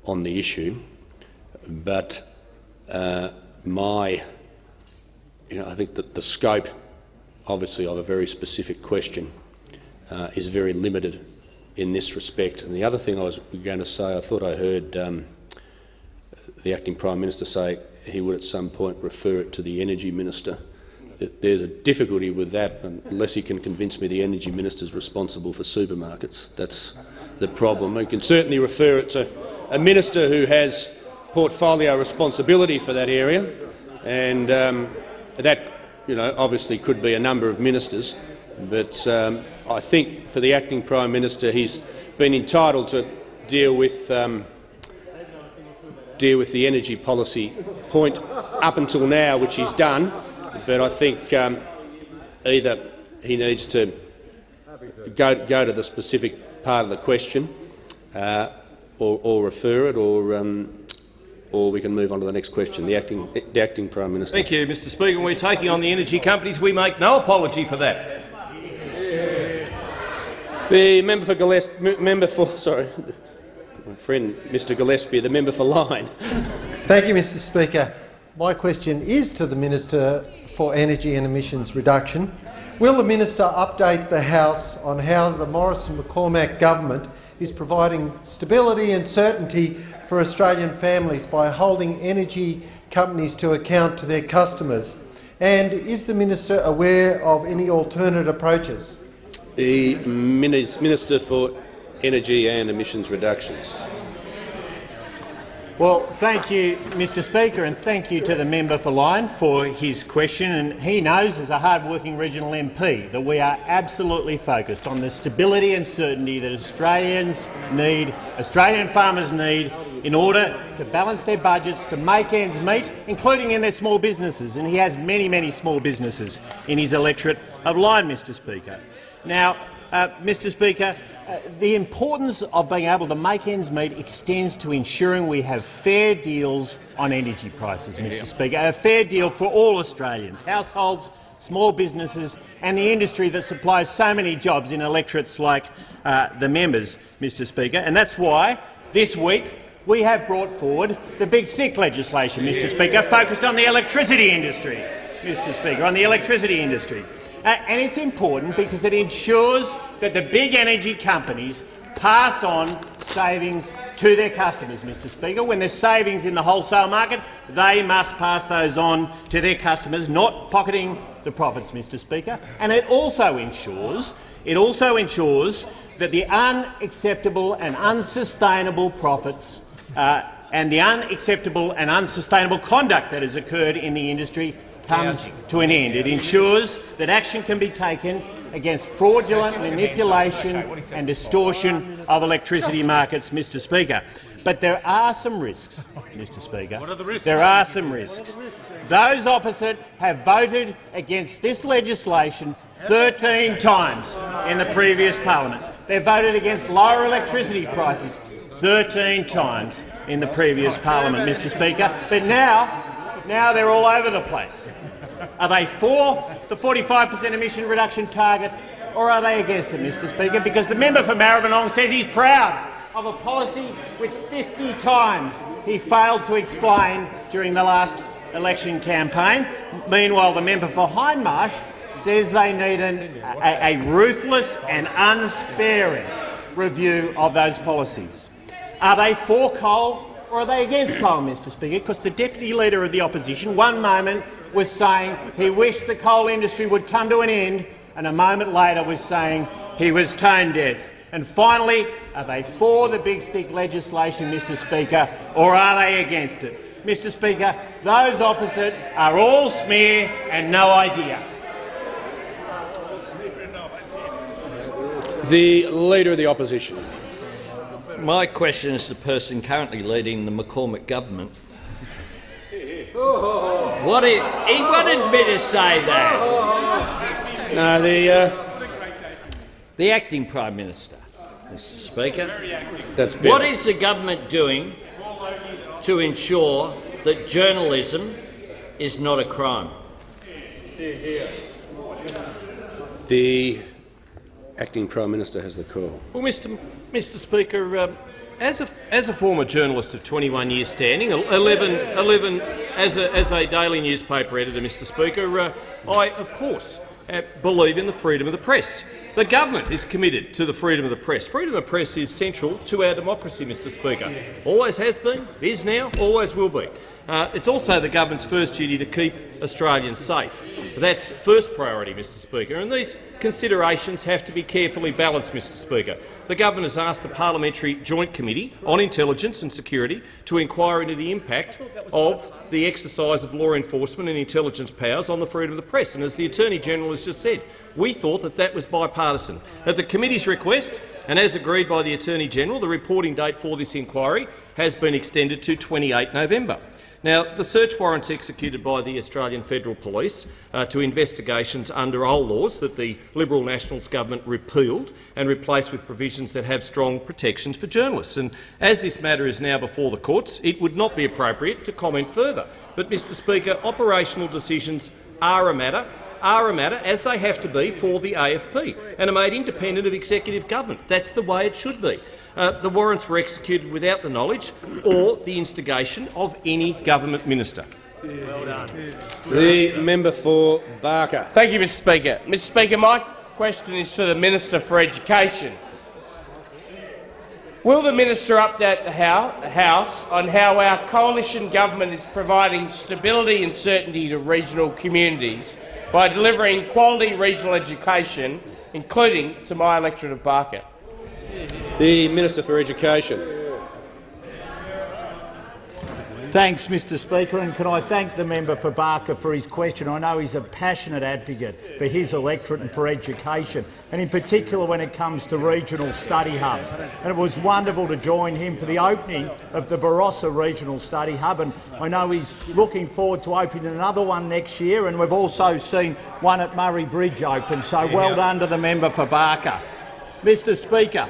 on the issue, but uh, my, you know, I think that the scope, obviously, of a very specific question uh, is very limited in this respect. And the other thing I was going to say, I thought I heard um, the acting Prime Minister say he would at some point refer it to the Energy Minister. There's a difficulty with that unless he can convince me the Energy Minister is responsible for supermarkets. That's the problem. He can certainly refer it to a minister who has portfolio responsibility for that area. And um, that you know, obviously could be a number of ministers, but um, I think for the acting Prime Minister he's been entitled to deal with um, deal with the energy policy point up until now, which he's done. But I think um, either he needs to go, go to the specific part of the question uh, or, or, refer it, or, um, or we can move on to the next question. The acting, the acting Prime Minister.
Thank you, Mr Speaker. We're taking on the energy companies. We make no apology for that.
The member for Gillespie, member for sorry, my friend Mr Gillespie, the member for Lyne.
Thank you, Mr Speaker. My question is to the Minister for Energy and Emissions Reduction. Will the minister update the House on how the Morrison-McCormack government is providing stability and certainty for Australian families by holding energy companies to account to their customers? And is the minister aware of any alternate approaches?
The Minister for Energy and Emissions Reductions.
Well, thank you, Mr Speaker, and thank you to the member for Lyne for his question. And he knows, as a hard-working regional MP, that we are absolutely focused on the stability and certainty that Australians need, Australian farmers need, in order to balance their budgets, to make ends meet, including in their small businesses. And he has many, many small businesses in his electorate of Lyne, Mr Speaker. Now, uh, Mr Speaker, uh, the importance of being able to make ends meet extends to ensuring we have fair deals on energy prices, Mr Speaker, a fair deal for all Australians, households, small businesses and the industry that supplies so many jobs in electorates like uh, the members, Mr Speaker. And that's why this week we have brought forward the Big Stick legislation, Mr Speaker, focused on the electricity industry, Mr Speaker, on the electricity industry. Uh, and it's important because it ensures that the big energy companies pass on savings to their customers, Mr Speaker. When there's savings in the wholesale market, they must pass those on to their customers, not pocketing the profits, Mr Speaker. And it also ensures, it also ensures that the unacceptable and unsustainable profits uh, and the unacceptable and unsustainable conduct that has occurred in the industry comes to an end. It ensures that action can be taken against fraudulent manipulation and distortion of electricity markets, Mr Speaker. But there are some risks, Mr Speaker. What are the risks? There are some risks. Those opposite have voted against this legislation 13 times in the previous parliament. They voted against lower electricity prices 13 times in the previous parliament, Mr Speaker. But now now they're all over the place. Are they for the 45 per cent emission reduction target or are they against it, Mr Speaker? Because the member for Maribyrnong says he's proud of a policy which 50 times he failed to explain during the last election campaign. Meanwhile, the member for Hindmarsh says they need an, a, a ruthless and unsparing review of those policies. Are they for coal or are they against coal, Mr Speaker? Because the Deputy Leader of the Opposition one moment was saying he wished the coal industry would come to an end and a moment later was saying he was tone deaf. And finally, are they for the big stick legislation, Mr Speaker, or are they against it? Mr Speaker, those opposite are all smear and no idea.
The Leader of the Opposition.
My question is to the person currently leading the McCormack government. What he, he wanted me to say that.
No, the uh...
the acting prime minister, Mr. Speaker.
That's
better. what is the government doing to ensure that journalism is not a crime?
The acting prime minister has the call.
Well, Mr. Mr. Speaker, um, as a, as a former journalist of 21 years standing, 11, 11 as, a, as a daily newspaper editor, Mr Speaker, uh, I, of course, uh, believe in the freedom of the press. The government is committed to the freedom of the press. Freedom of the press is central to our democracy, Mr Speaker. Always has been, is now, always will be. Uh, it's also the government's first duty to keep Australians safe. That's first priority, Mr Speaker, and these considerations have to be carefully balanced, Mr Speaker. the government has asked the Parliamentary Joint Committee on Intelligence and Security to inquire into the impact of the exercise of law enforcement and intelligence powers on the freedom of the press. And as the Attorney-General has just said, we thought that that was bipartisan. At the committee's request, and as agreed by the Attorney-General, the reporting date for this inquiry has been extended to 28 November. Now, the search warrants executed by the Australian Federal Police uh, to investigations under old laws that the Liberal Nationals government repealed and replaced with provisions that have strong protections for journalists. And as this matter is now before the courts, it would not be appropriate to comment further. But, Mr Speaker, operational decisions are a matter are a matter, as they have to be, for the AFP and are made independent of executive government. That's the way it should be uh, the warrants were executed without the knowledge or the instigation of any government minister. Well
done. The member for Barker.
Thank you, Mr Speaker. Mr Speaker, my question is to the Minister for Education. Will the minister update the House on how our coalition government is providing stability and certainty to regional communities by delivering quality regional education, including to my electorate of Barker?
The Minister for Education.
Thanks, Mr Speaker, and can I thank the member for Barker for his question. I know he's a passionate advocate for his electorate and for education, and in particular when it comes to regional study hubs. And it was wonderful to join him for the opening of the Barossa Regional Study Hub, and I know he's looking forward to opening another one next year, and we've also seen one at Murray Bridge open, so well done to the member for Barker. Mr Speaker,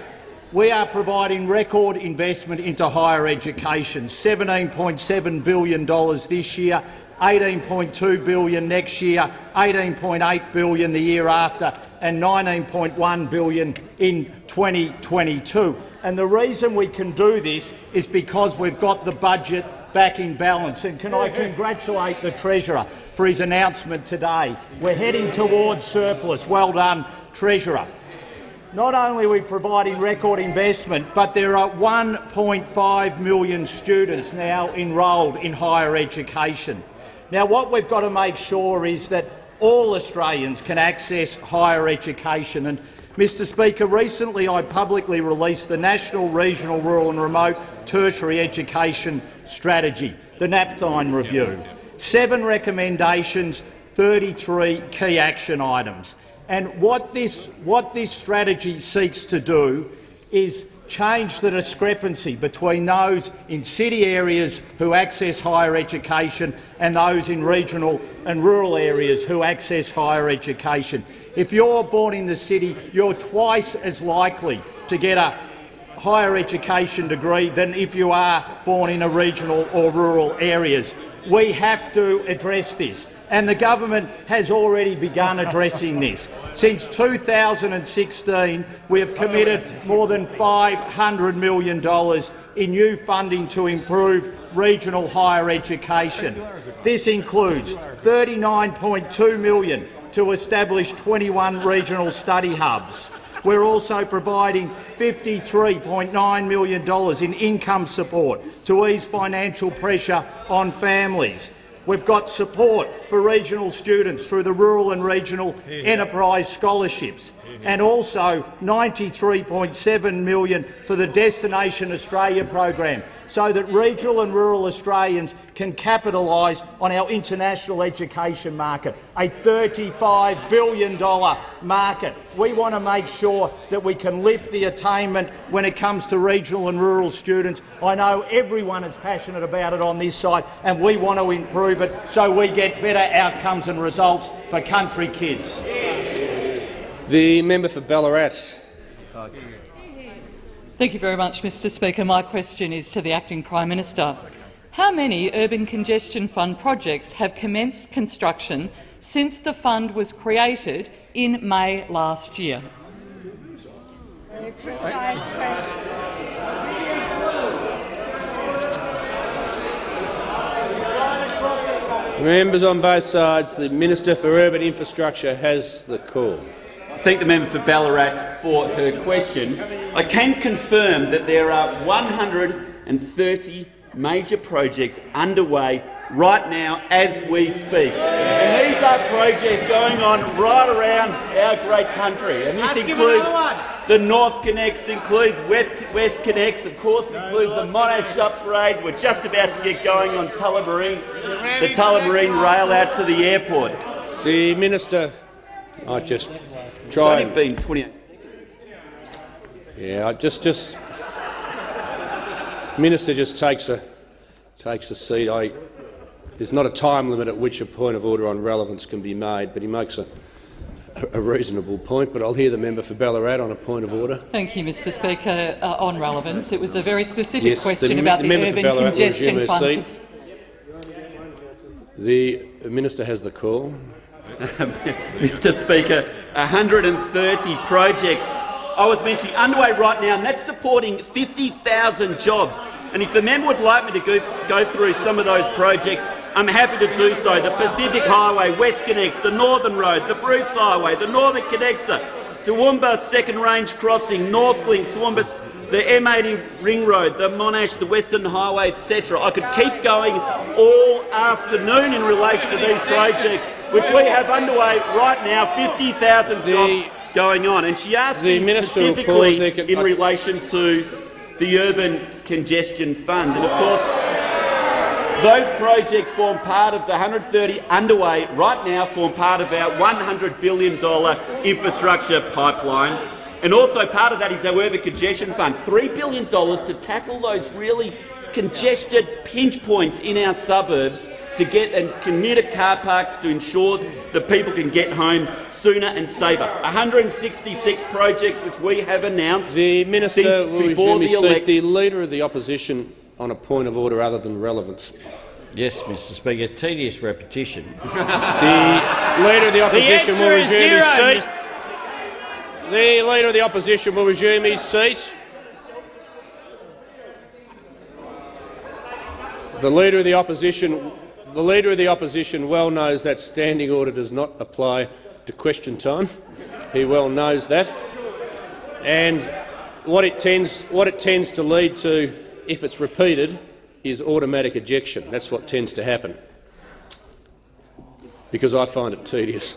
we are providing record investment into higher education, $17.7 billion this year, 18.2 billion next year, 18.8 billion the year after, and 19.1 billion in 2022. And the reason we can do this is because we've got the budget back in balance. And can I congratulate the Treasurer for his announcement today? We're heading towards surplus. Well done, Treasurer. Not only are we providing record investment, but there are 1.5 million students now enrolled in higher education. Now, what we've got to make sure is that all Australians can access higher education. And, Mr Speaker, recently I publicly released the National Regional Rural and Remote Tertiary Education Strategy, the Napthine review. Seven recommendations, 33 key action items. And what this, what this strategy seeks to do is change the discrepancy between those in city areas who access higher education and those in regional and rural areas who access higher education. If you're born in the city, you're twice as likely to get a higher education degree than if you are born in a regional or rural areas. We have to address this and the government has already begun addressing this. Since 2016, we have committed more than $500 million in new funding to improve regional higher education. This includes 39.2 million to establish 21 regional study hubs. We're also providing $53.9 million in income support to ease financial pressure on families. We've got support for regional students through the Rural and Regional Enterprise Scholarships and also 93.7 million for the Destination Australia program so that regional and rural Australians can capitalise on our international education market, a $35 billion market. We want to make sure that we can lift the attainment when it comes to regional and rural students. I know everyone is passionate about it on this side, and we want to improve it so we get better outcomes and results for country kids.
The member for Ballarat.
Thank you very much, Mr Speaker. My question is to the Acting Prime Minister. How many Urban Congestion Fund projects have commenced construction since the fund was created in May last year?
Very precise question.
Members on both sides, the Minister for Urban Infrastructure has the call
thank the member for Ballarat for her question. I can confirm that there are 130 major projects underway right now as we speak. And these are projects going on right around our great country. And this includes The NorthConnex includes West, WestConnex, of course, includes the Monash upgrades. We're just about to get going on Tullamarine, the Tullamarine rail out to the airport.
The minister, I just try.
It's only
and-
been 28
Yeah, I just just minister just takes a takes a seat. I there's not a time limit at which a point of order on relevance can be made, but he makes a a reasonable point. But I'll hear the member for Ballarat on a point of order.
Thank you, Mr Speaker. Uh, on relevance, it was a very specific
Yes, the
question
m-
about
the
the,
member for
urban
Ballarat will
congestion
resume
fund.
seat. The minister has the call.
Mr Speaker, 130 projects I was mentioning underway right now, and that's supporting 50,000 jobs. And if the member would like me to go, go through some of those projects, I'm happy to do so. The Pacific Highway, WestConnex, the Northern Road, the Bruce Highway, the Northern Connector, Toowoomba Second Range Crossing, Northlink, Toowoomba, the M80 Ring Road, the Monash, the Western Highway, etc. I could keep going all afternoon in relation to these projects, which we have underway right now, 50,000 jobs going on. And she asked
the
me
Minister will pause
specifically. In relation to the Urban Congestion Fund. And of course, those projects form part of the 130 underway right now, form part of our $100 billion infrastructure pipeline. And also part of that is our Urban Congestion Fund, $3 billion to tackle those really congested pinch points in our suburbs to get and commuter car parks to ensure that people can get home sooner and safer. 166 projects which we have announced
The minister
since
will
before
resume
the
his seat.
election.
The leader of the opposition on a point of order other than relevance.
Yes, Mr Speaker. Tedious repetition.
The leader of the opposition will
answer is
resume his
zero,
seat. The leader of the opposition will resume his seat. The leader of the opposition, the leader of the opposition, well knows that standing order does not apply to question time. He well knows that, and what it tends, what it tends to lead to, if it's repeated, is automatic ejection. That's what tends to happen, because I find it tedious.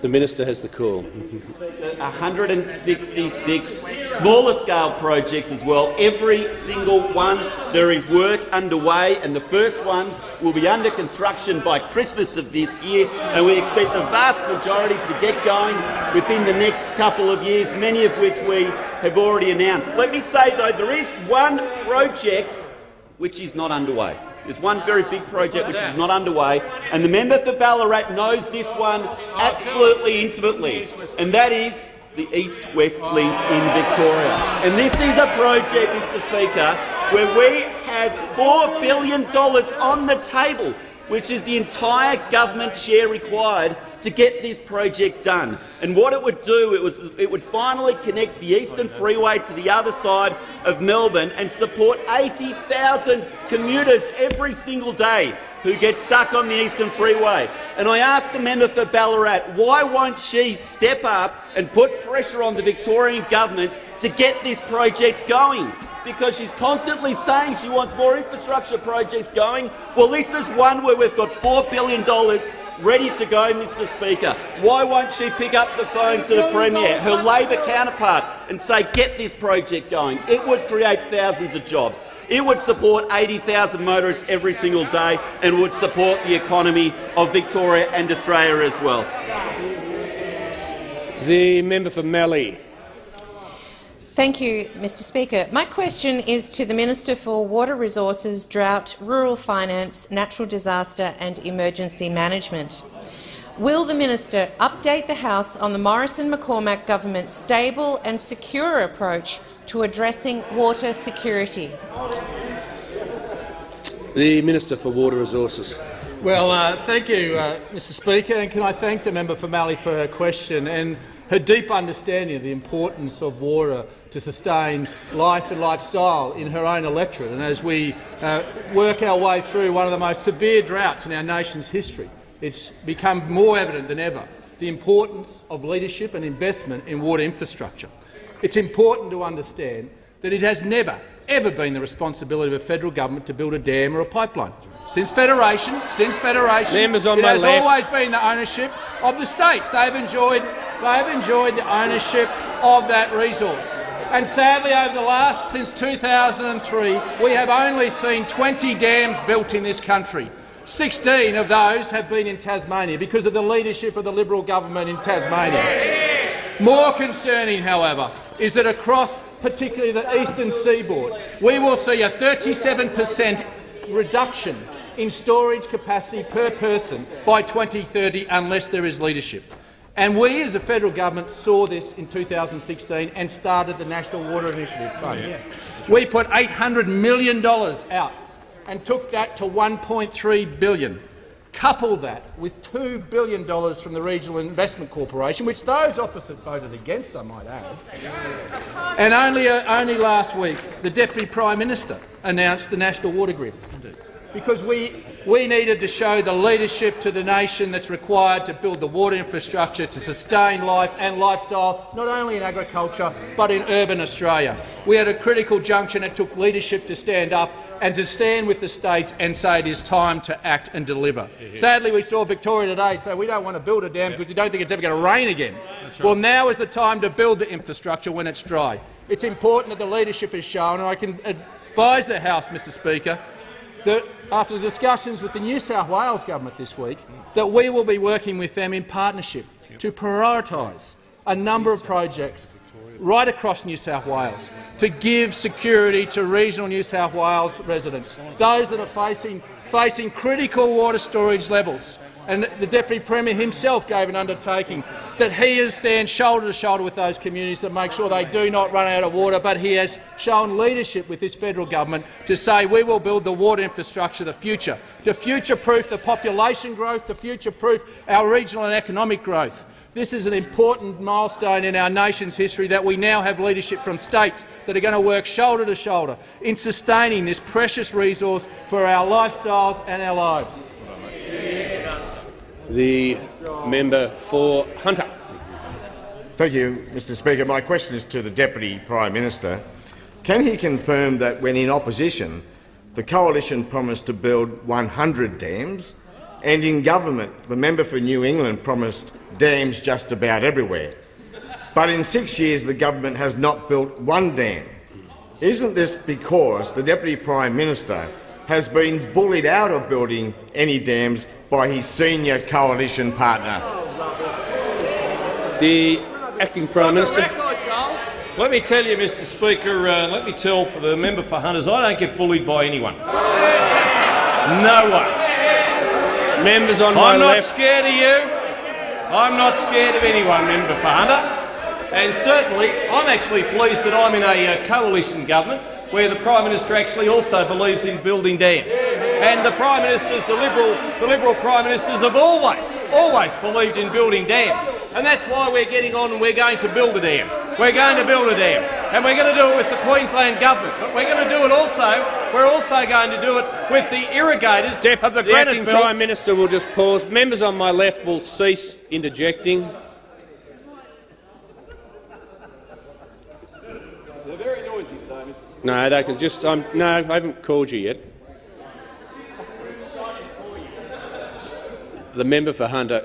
The minister has the call.
166 smaller scale projects as well. Every single one, there is work underway, and the first ones will be under construction by Christmas of this year, and we expect the vast majority to get going within the next couple of years, many of which we have already announced. Let me say, though, there is one project which is not underway. There's one very big project which is not underway, and the member for Ballarat knows this one absolutely intimately, and that is the East-West link in Victoria. And this is a project, Mr Speaker, where we have $4 billion on the table, which is the entire government share required to get this project done. And what it would do, it, was, it would finally connect the Eastern Freeway to the other side of Melbourne and support 80,000 commuters every single day who get stuck on the Eastern Freeway. And I asked the member for Ballarat, why won't she step up and put pressure on the Victorian government to get this project going? Because she's constantly saying she wants more infrastructure projects going. Well, this is one where we've got $4 billion ready to go, Mr Speaker. Why won't she pick up the phone to the Premier, her Labor counterpart, and say, get this project going? It would create thousands of jobs. It would support 80,000 motorists every single day and would support the economy of Victoria and Australia as well.
The member for Mallee.
Thank you, Mr Speaker. My question is to the Minister for Water Resources, Drought, Rural Finance, Natural Disaster and Emergency Management. Will the minister update the House on the Morrison-McCormack government's stable and secure approach to addressing water security?
The Minister for Water Resources.
Well, uh, thank you, uh, Mr Speaker, and can I thank the member for Mallee for her question and her deep understanding of the importance of water to sustain life and lifestyle in her own electorate. And as we uh, work our way through one of the most severe droughts in our nation's history, it's become more evident than ever the importance of leadership and investment in water infrastructure. It's important to understand that it has never, ever been the responsibility of a federal government to build a dam or a pipeline. Since Federation, since Federation,
Members on
it has
left.
always been the ownership of the states. They have enjoyed, they have enjoyed the ownership of that resource. And sadly, over the last, since 2003, we have only seen 20 dams built in this country. 16 of those have been in Tasmania because of the leadership of the Liberal government in Tasmania. More concerning, however, is that across particularly the eastern seaboard, we will see a 37 per cent reduction in storage capacity per person by 2030 unless there is leadership. And we, as a federal government, saw this in 2016 and started the National Water Initiative Fund. Yeah. We put $800 million out and took that to 1.3 billion. Couple that with $2 billion from the Regional Investment Corporation, which those opposite voted against, I might add. And only, uh, only last week, the Deputy Prime Minister announced the National Water Grid because we, we needed to show the leadership to the nation that's required to build the water infrastructure to sustain life and lifestyle, not only in agriculture but in urban Australia. We had a critical junction. It took leadership to stand up and to stand with the states and say it is time to act and deliver. Yeah, yeah. Sadly, we saw Victoria today say we don't want to build a dam yeah. because we don't think it's ever going to rain again. Right. Well, now is the time to build the infrastructure when it's dry. It's important that the leadership is shown, and I can advise the House, Mr Speaker, that after the discussions with the New South Wales government this week, that we will be working with them in partnership to prioritise a number of projects right across New South Wales to give security to regional New South Wales residents, those that are facing, facing critical water storage levels and the Deputy Premier himself gave an undertaking that he is stand shoulder to shoulder with those communities to make sure they do not run out of water, but he has shown leadership with this federal government to say we will build the water infrastructure of the future, to future-proof the population growth, to future-proof our regional and economic growth. This is an important milestone in our nation's history that we now have leadership from states that are going to work shoulder to shoulder in sustaining this precious resource for our lifestyles and our lives.
The member for Hunter.
Thank you, Mr Speaker. My question is to the Deputy Prime Minister. Can he confirm that when in opposition, the coalition promised to build 100 dams, and in government, the member for New England promised dams just about everywhere? But in six years, the government has not built one dam. Isn't this because the Deputy Prime Minister has been bullied out of building any dams by his senior coalition partner.
The acting Prime Minister.
Let me tell you, Mr Speaker, uh, let me tell for the member for Hunters, I don't get bullied by anyone. No one.
Members on my
I'm
left.
not scared of you. I'm not scared of anyone, member for Hunter. And certainly, I'm actually pleased that I'm in a uh, coalition government where the Prime Minister actually also believes in building dams. And the Prime Ministers, the Liberal, the Liberal Prime Ministers have always, always believed in building dams. And that's why we're getting on and we're going to build a dam. We're going to build a dam. And we're going to do it with the Queensland Government. But we're going to do it also, we're also going to do it with the irrigators
Dep
of the,
the
Granite
acting
Belt.
Prime Minister will just pause. Members on my left will cease interjecting.
They're very noisy today, Mr Speaker.
No, they can just. I'm, no, I haven't called you yet. The member for Hunter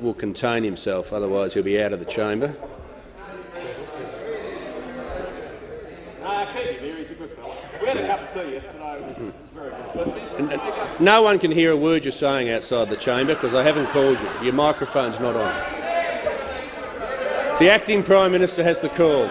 will contain himself, otherwise he'll be out of the chamber. No one can hear a word you're saying outside the chamber because I haven't called you. Your microphone's not on. The acting Prime Minister has the call.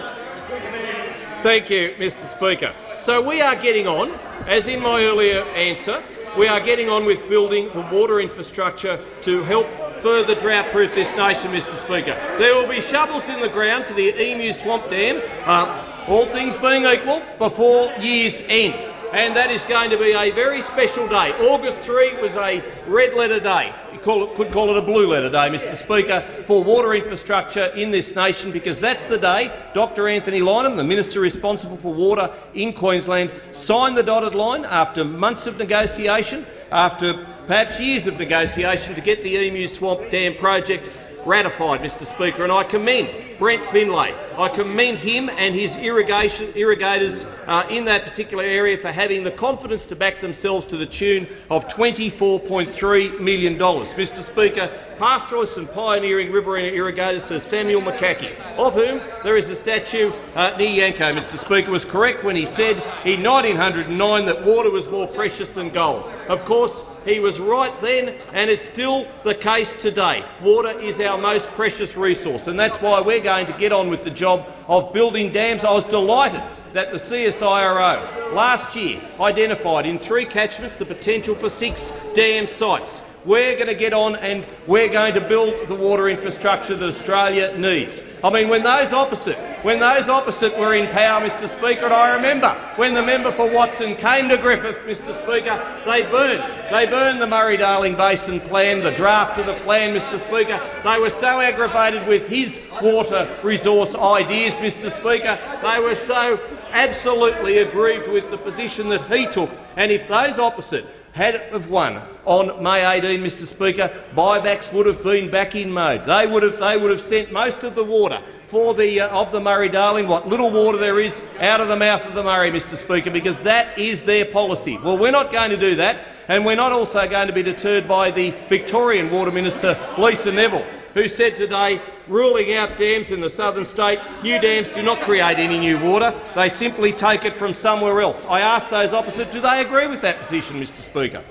Thank you, Mr Speaker. So we are getting on, as in my earlier answer, we are getting on with building the water infrastructure to help further drought-proof this nation, Mr Speaker. There will be shovels in the ground for the Emu Swamp Dam, uh, all things being equal, before year's end. And that is going to be a very special day. August 3 was a red letter day. You call it, could call it a blue letter day, Mr Speaker, for water infrastructure in this nation because that's the day Dr Anthony Lynham, the Minister responsible for water in Queensland, signed the dotted line after months of negotiation, after perhaps years of negotiation to get the Emu Swamp Dam project ratified, Mr Speaker, and I commend Brent Finlay. I commend him and his irrigation, irrigators uh, in that particular area for having the confidence to back themselves to the tune of $24.3 million. Mr Speaker, pastoralists and pioneering river irrigators Sir Samuel McCaughey, of whom there is a statue uh, near Yanco, Mr Speaker, was correct when he said in 1909 that water was more precious than gold. Of course, he was right then, and it's still the case today. Water is our most precious resource, and that's why we're going to get on with the job of building dams. I was delighted that the CSIRO last year identified in three catchments the potential for six dam sites. We're going to get on and we're going to build the water infrastructure that Australia needs. I mean, when those opposite, when those opposite were in power, Mr Speaker, and I remember when the member for Watson came to Griffith, Mr Speaker, they burned, they burned the Murray-Darling Basin plan, the draft of the plan, Mr Speaker. They were so aggravated with his water resource ideas, Mr Speaker. They were so absolutely aggrieved with the position that he took. And if those opposite had have won on May 18, Mr Speaker, buybacks would have been back in mode. They would have, they would have sent most of the water for the, uh, of the Murray-Darling, what little water there is, out of the mouth of the Murray, Mr Speaker, because that is their policy. Well, we're not going to do that, and we're not also going to be deterred by the Victorian Water Minister, Lisa Neville, who said today ruling out dams in the southern state. New dams do not create any new water. They simply take it from somewhere else. I ask those opposite, do they agree with that position, Mr Speaker?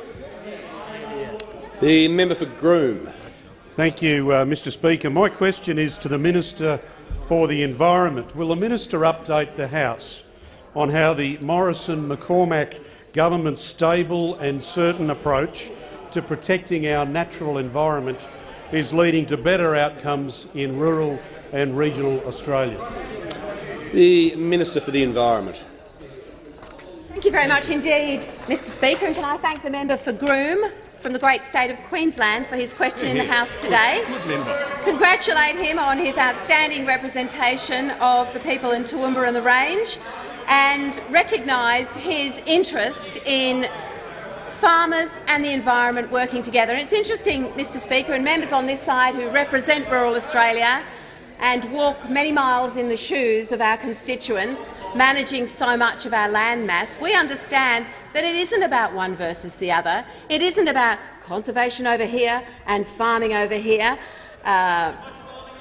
The member for Groom.
Thank you, uh, Mr Speaker. My question is to the Minister for the Environment. Will the minister update the House on how the Morrison-McCormack government's stable and certain approach to protecting our natural environment is leading to better outcomes in rural and regional Australia?
The Minister for the Environment.
Thank you very much indeed, Mr Speaker. And can I thank the member for Groom from the great state of Queensland for his question in the House today. Congratulate him on his outstanding representation of the people in Toowoomba and the Range and recognise his interest in farmers and the environment working together. And it's interesting, Mr Speaker, and members on this side who represent rural Australia and walk many miles in the shoes of our constituents, managing so much of our land mass, we understand that it isn't about one versus the other. It isn't about conservation over here and farming over here. Uh,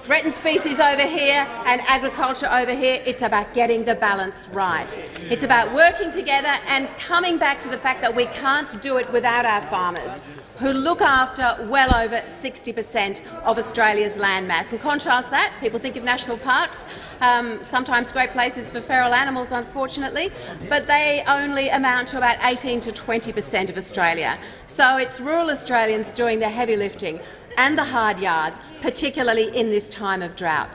threatened species over here and agriculture over here. It's about getting the balance right. It's about working together and coming back to the fact that we can't do it without our farmers who look after well over 60 per cent of Australia's land mass. And contrast that, people think of national parks, um, sometimes great places for feral animals, unfortunately, but they only amount to about 18 to 20 per cent of Australia. So it's rural Australians doing the heavy lifting and the hard yards, particularly in this time of drought.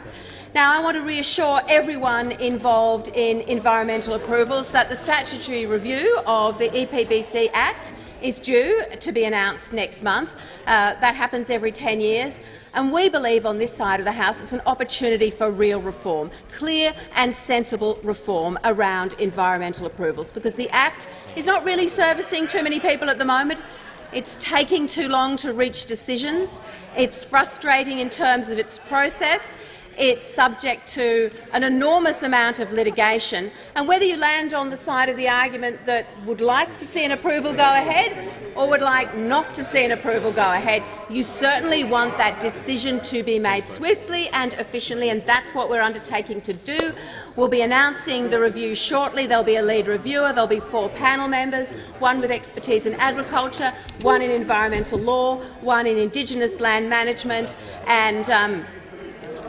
Now, I want to reassure everyone involved in environmental approvals that the statutory review of the EPBC Act is due to be announced next month. Uh, that happens every 10 years. And we believe on this side of the House it's an opportunity for real reform, clear and sensible reform around environmental approvals, because the Act is not really servicing too many people at the moment. It's taking too long to reach decisions. It's frustrating in terms of its process. It's subject to an enormous amount of litigation. And whether you land on the side of the argument that would like to see an approval go ahead or would like not to see an approval go ahead, you certainly want that decision to be made swiftly and efficiently, and that's what we're undertaking to do. We'll be announcing the review shortly. There'll be a lead reviewer, there'll be four panel members, one with expertise in agriculture, one in environmental law, one in Indigenous land management, and um,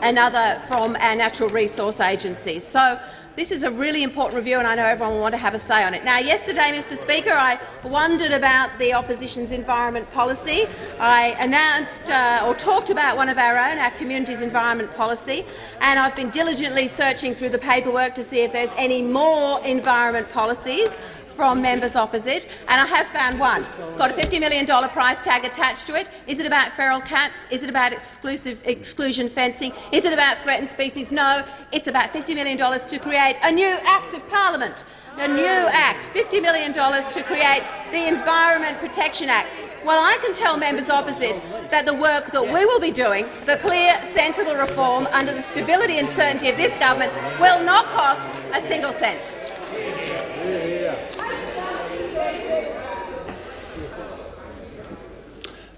another from our natural resource agency. So this is a really important review and I know everyone will want to have a say on it. Now, yesterday, Mr Speaker, I wondered about the opposition's environment policy. I announced uh, or talked about one of our own, our community's environment policy, and I've been diligently searching through the paperwork to see if there's any more environment policies from members opposite, and I have found one. It's got a $50 million price tag attached to it. Is it about feral cats? Is it about exclusive exclusion fencing? Is it about threatened species? No, it's about $50 million to create a new Act of Parliament, a new Act, $50 million to create the Environment Protection Act. Well, I can tell members opposite that the work that we will be doing, the clear, sensible reform under the stability and certainty of this government, will not cost a single cent.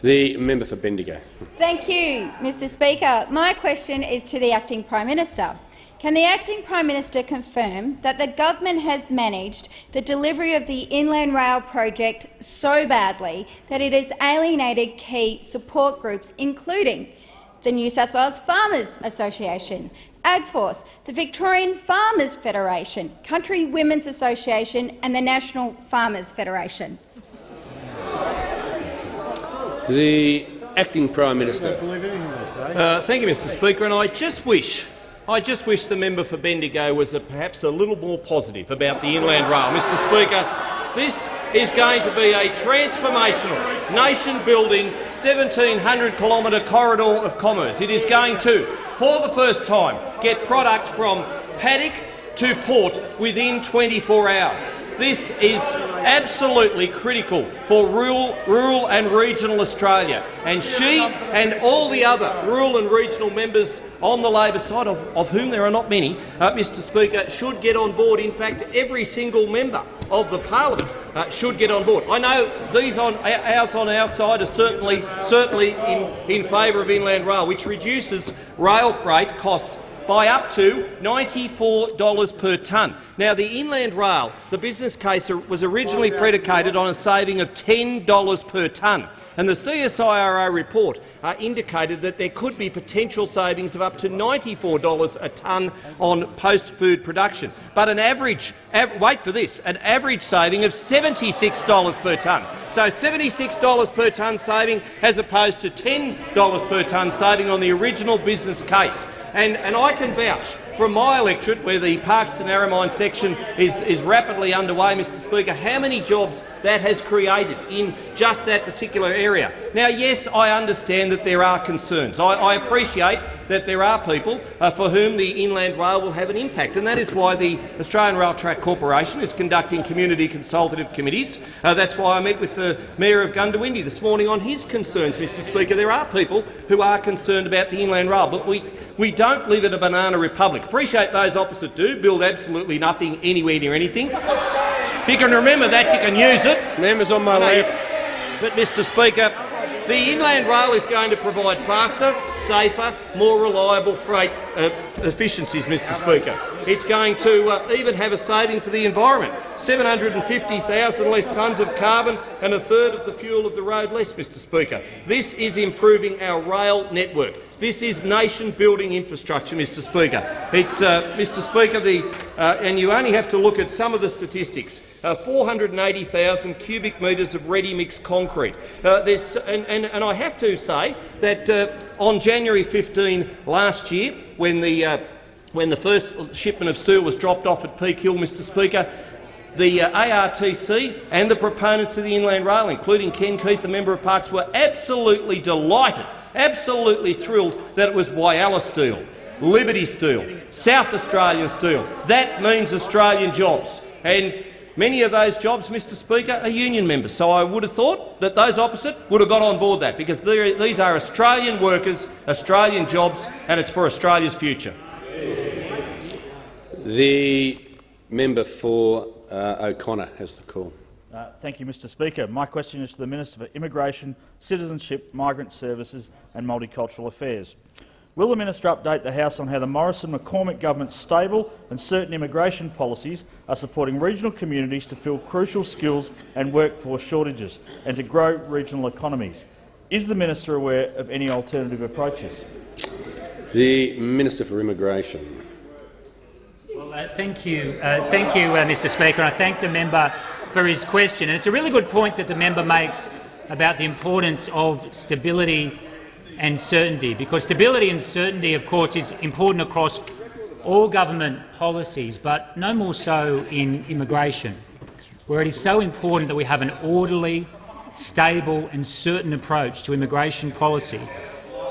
The member for Bendigo.
Thank you, Mr Speaker. My question is to the Acting Prime Minister. Can the Acting Prime Minister confirm that the government has managed the delivery of the Inland Rail project so badly that it has alienated key support groups, including the New South Wales Farmers Association, AgForce, the Victorian Farmers Federation, Country Women's Association and the National Farmers Federation?
The Acting Prime Minister.
Uh, thank you, Mr Speaker. And I just wish I just wish the member for Bendigo was a, perhaps a little more positive about the Inland Rail. Mr Speaker, this is going to be a transformational, nation-building, 1,700-kilometre corridor of commerce. It is going to, for the first time, get product from paddock to port within 24 hours. This is absolutely critical for rural, rural and regional Australia. And she and all the other rural and regional members on the Labor side, of, of whom there are not many, uh, Mr Speaker, should get on board. In fact, every single member of the parliament uh, should get on board. I know these on ours on our side are certainly certainly in, in favour of inland rail, which reduces rail freight costs by up to $94 per tonne. Now, the Inland Rail, the business case was originally predicated on a saving of $10 per tonne, and the CSIRO report uh, indicated that there could be potential savings of up to $94 a tonne on post-food production, but an average, av wait for this, an average saving of $76 per tonne. So $76 per tonne saving as opposed to $10 per tonne saving on the original business case. And, and I can vouch from my electorate, where the Parkes to Narromine section is, is rapidly underway, Mr Speaker, how many jobs that has created in just that particular area. Now, yes, I understand that there are concerns. I, I appreciate that there are people uh, for whom the Inland Rail will have an impact, and that is why the Australian Rail Track Corporation is conducting community consultative committees. Uh, that's why I met with the Mayor of Goondiwindi this morning on his concerns, Mr Speaker. There are people who are concerned about the Inland Rail, but we, we don't live in a banana republic. Appreciate those opposite do, build absolutely nothing anywhere near anything. If you can remember that, you can use it.
Members on my left.
But, Mr Speaker, the Inland Rail is going to provide faster, safer, more reliable freight uh, efficiencies, Mr Speaker. It's going to uh, even have a saving for the environment, 750,000 less tonnes of carbon and a third of the fuel of the road less, Mr Speaker. This is improving our rail network. This is nation-building infrastructure, Mr Speaker. It's, uh, Mr Speaker, the, uh, and you only have to look at some of the statistics. Uh, 480,000 cubic metres of ready-mix concrete. Uh, and, and, and, I have to say that uh, on January 15 last year, when the, uh, when the first shipment of steel was dropped off at Peak Hill, Mr Speaker, the uh, ARTC and the proponents of the Inland Rail, including Ken Keith, the member of Parkes, were absolutely delighted, absolutely thrilled that it was Whyalla Steel, Liberty Steel, South Australian Steel. That means Australian jobs. And Many of those jobs, Mr Speaker, are union members, so I would have thought that those opposite would have got on board that, because these are Australian workers, Australian jobs, and it's for Australia's future.
The member for uh, O'Connor has the call.
Uh, thank you, Mr Speaker. My question is to the Minister for Immigration, Citizenship, Migrant Services and Multicultural Affairs. Will the minister update the House on how the Morrison-McCormack government's stable and certain immigration policies are supporting regional communities to fill crucial skills and workforce shortages and to grow regional economies? Is the minister aware of any alternative approaches?
The Minister for Immigration.
Well, uh, thank you, uh, thank you, uh, Mr. Speaker. I thank the member for his question. And it's a really good point that the member makes about the importance of stability and certainty, because stability and certainty, of course, is important across all government policies, but no more so in immigration, where it is so important that we have an orderly, stable and certain approach to immigration policy.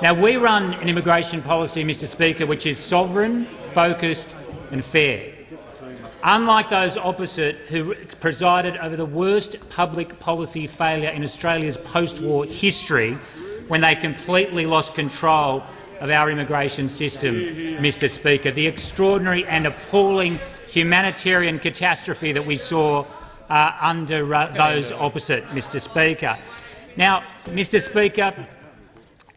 Now, we run an immigration policy, Mr Speaker, which is sovereign, focused and fair. unlike those opposite who presided over the worst public policy failure in Australia's post-war history when they completely lost control of our immigration system, Mr Speaker, the extraordinary and appalling humanitarian catastrophe that we saw uh, under uh, those opposite, Mr Speaker. Now, Mr Speaker,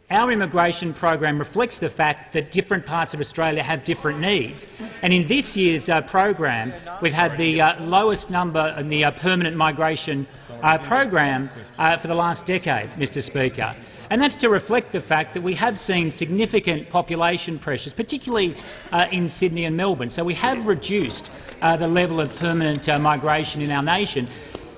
our immigration program reflects the fact that different parts of Australia have different needs. And in this year's uh, program, we've had the uh, lowest number in the uh, permanent migration uh, program uh, for the last decade, Mr Speaker. And that's to reflect the fact that we have seen significant population pressures, particularly uh, in Sydney and Melbourne. So we have reduced the level of permanent migration in our nation.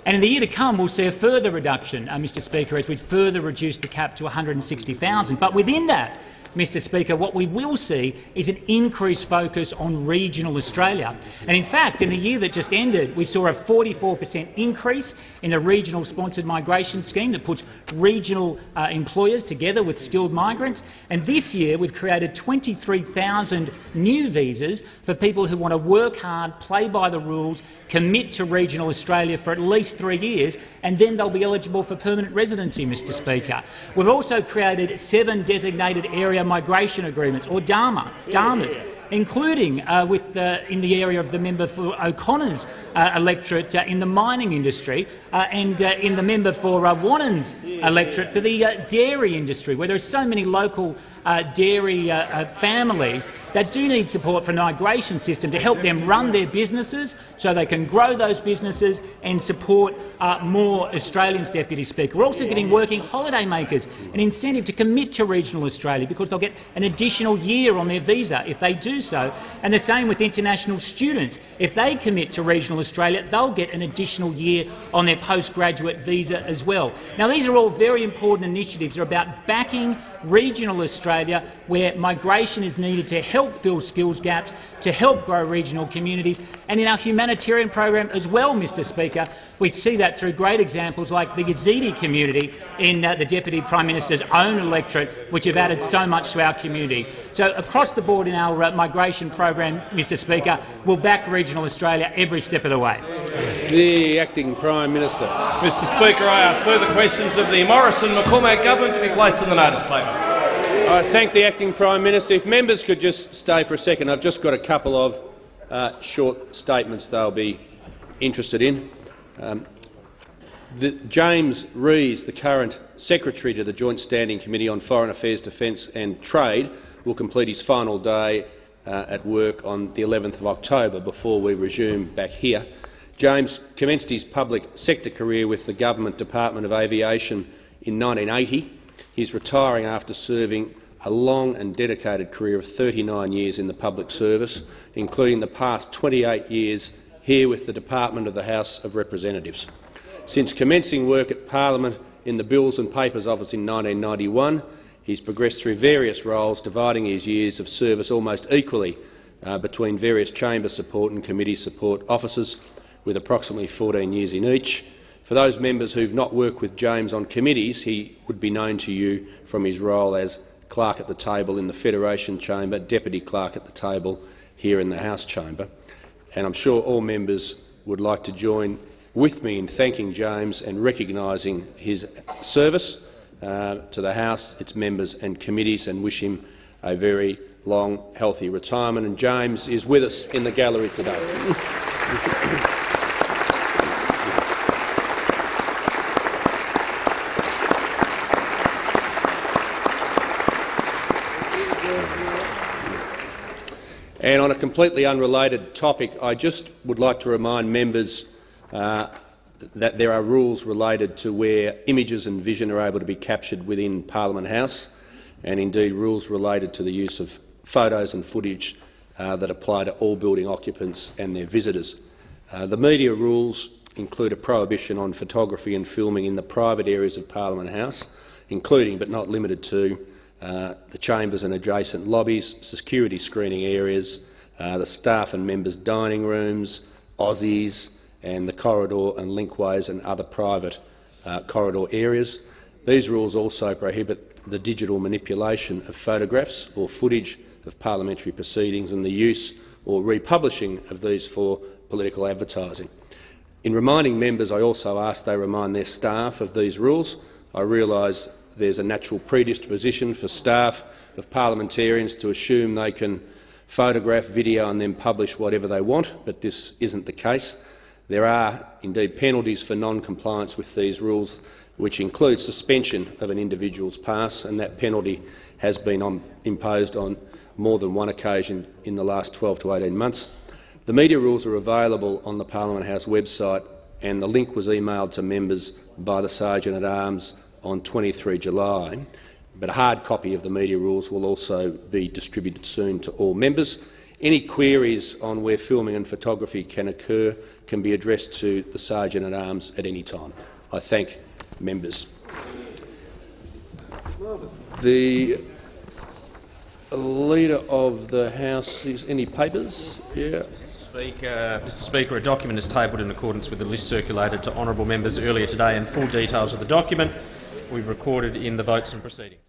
And in the year to come, we'll see a further reduction, uh, Mr Speaker, as we further reduce the cap to 160,000. But within that, Mr Speaker, what we will see is an increased focus on regional Australia. And in fact, in the year that just ended, we saw a 44 per cent increase in the regional sponsored migration scheme that puts regional uh, employers together with skilled migrants. And this year we've created 23,000 new visas for people who want to work hard, play by the rules, commit to regional Australia for at least three years, and then they'll be eligible for permanent residency, Mr Speaker. We've also created seven designated area migration agreements, or DAMA, DAMAs, including uh, with the, in the area of the member for O'Connor's uh, electorate uh, in the mining industry uh, and uh, in the member for uh, Wannon's electorate for the dairy industry, where there are so many local Uh, dairy uh, uh, families that do need support from the migration system to help them run their businesses so they can grow those businesses and support uh, more Australians, Deputy Speaker. We're also getting working holiday makers an incentive to commit to regional Australia because they'll get an additional year on their visa if they do so. And the same with international students. If they commit to regional Australia, they'll get an additional year on their postgraduate visa as well. Now, these are all very important initiatives. They're about backing regional Australia where migration is needed to help fill skills gaps, to help grow regional communities. And in our humanitarian program as well, Mr Speaker, we see that through great examples like the Yazidi community in uh, the Deputy Prime Minister's own electorate, which have added so much to our community. So across the board in our uh, migration program, Mr Speaker, we'll back regional Australia every step of the way.
The Acting Prime Minister.
Mr Speaker, I ask further questions of the Morrison-McCormack government to be placed on the notice paper.
I thank the Acting Prime Minister. If members could just stay for a second, I've just got a couple of uh, short statements they'll be interested in. Um, the, James Rees, the current Secretary to the Joint Standing Committee on Foreign Affairs, Defence and Trade, will complete his final day uh, at work on the 11th of October before we resume back here. James commenced his public sector career with the Government Department of Aviation in 1980. He's retiring after serving a long and dedicated career of 39 years in the public service, including the past 28 years here with the Department of the House of Representatives. Since commencing work at Parliament in the Bills and Papers Office in 1991, he's progressed through various roles, dividing his years of service almost equally uh, between various chamber support and committee support offices, with approximately 14 years in each. For those members who've not worked with James on committees, he would be known to you from his role as clerk at the table in the Federation Chamber, deputy clerk at the table here in the House Chamber. And I'm sure all members would like to join with me in thanking James and recognising his service uh, to the House, its members and committees, and wish him a very long, healthy retirement. And James is with us in the gallery today. completely unrelated topic, I just would like to remind members uh, that there are rules related to where images and vision are able to be captured within Parliament House, and indeed rules related to the use of photos and footage uh, that apply to all building occupants and their visitors. Uh, the media rules include a prohibition on photography and filming in the private areas of Parliament House, including but not limited to uh, the chambers and adjacent lobbies, security screening areas, uh, the staff and members' dining rooms, Aussies, and the corridor and linkways and other private uh, corridor areas. These rules also prohibit the digital manipulation of photographs or footage of parliamentary proceedings and the use or republishing of these for political advertising. In reminding members, I also ask they remind their staff of these rules. I realise there's a natural predisposition for staff of parliamentarians to assume they can photograph, video and then publish whatever they want, but this isn't the case. There are indeed penalties for non-compliance with these rules, which include suspension of an individual's pass, and that penalty has been on, imposed on more than one occasion in the last 12 to 18 months. The media rules are available on the Parliament House website, and the link was emailed to members by the Sergeant-at-Arms on 23 July but a hard copy of the media rules will also be distributed soon to all members. Any queries on where filming and photography can occur can be addressed to the Sergeant-at-Arms at any time. I thank members. The Leader of the House is any papers? Yeah.
Mr. Speaker, Mr. Speaker, a document is tabled in accordance with the list circulated to honourable members earlier today, and full details of the document we recorded in the votes and proceedings.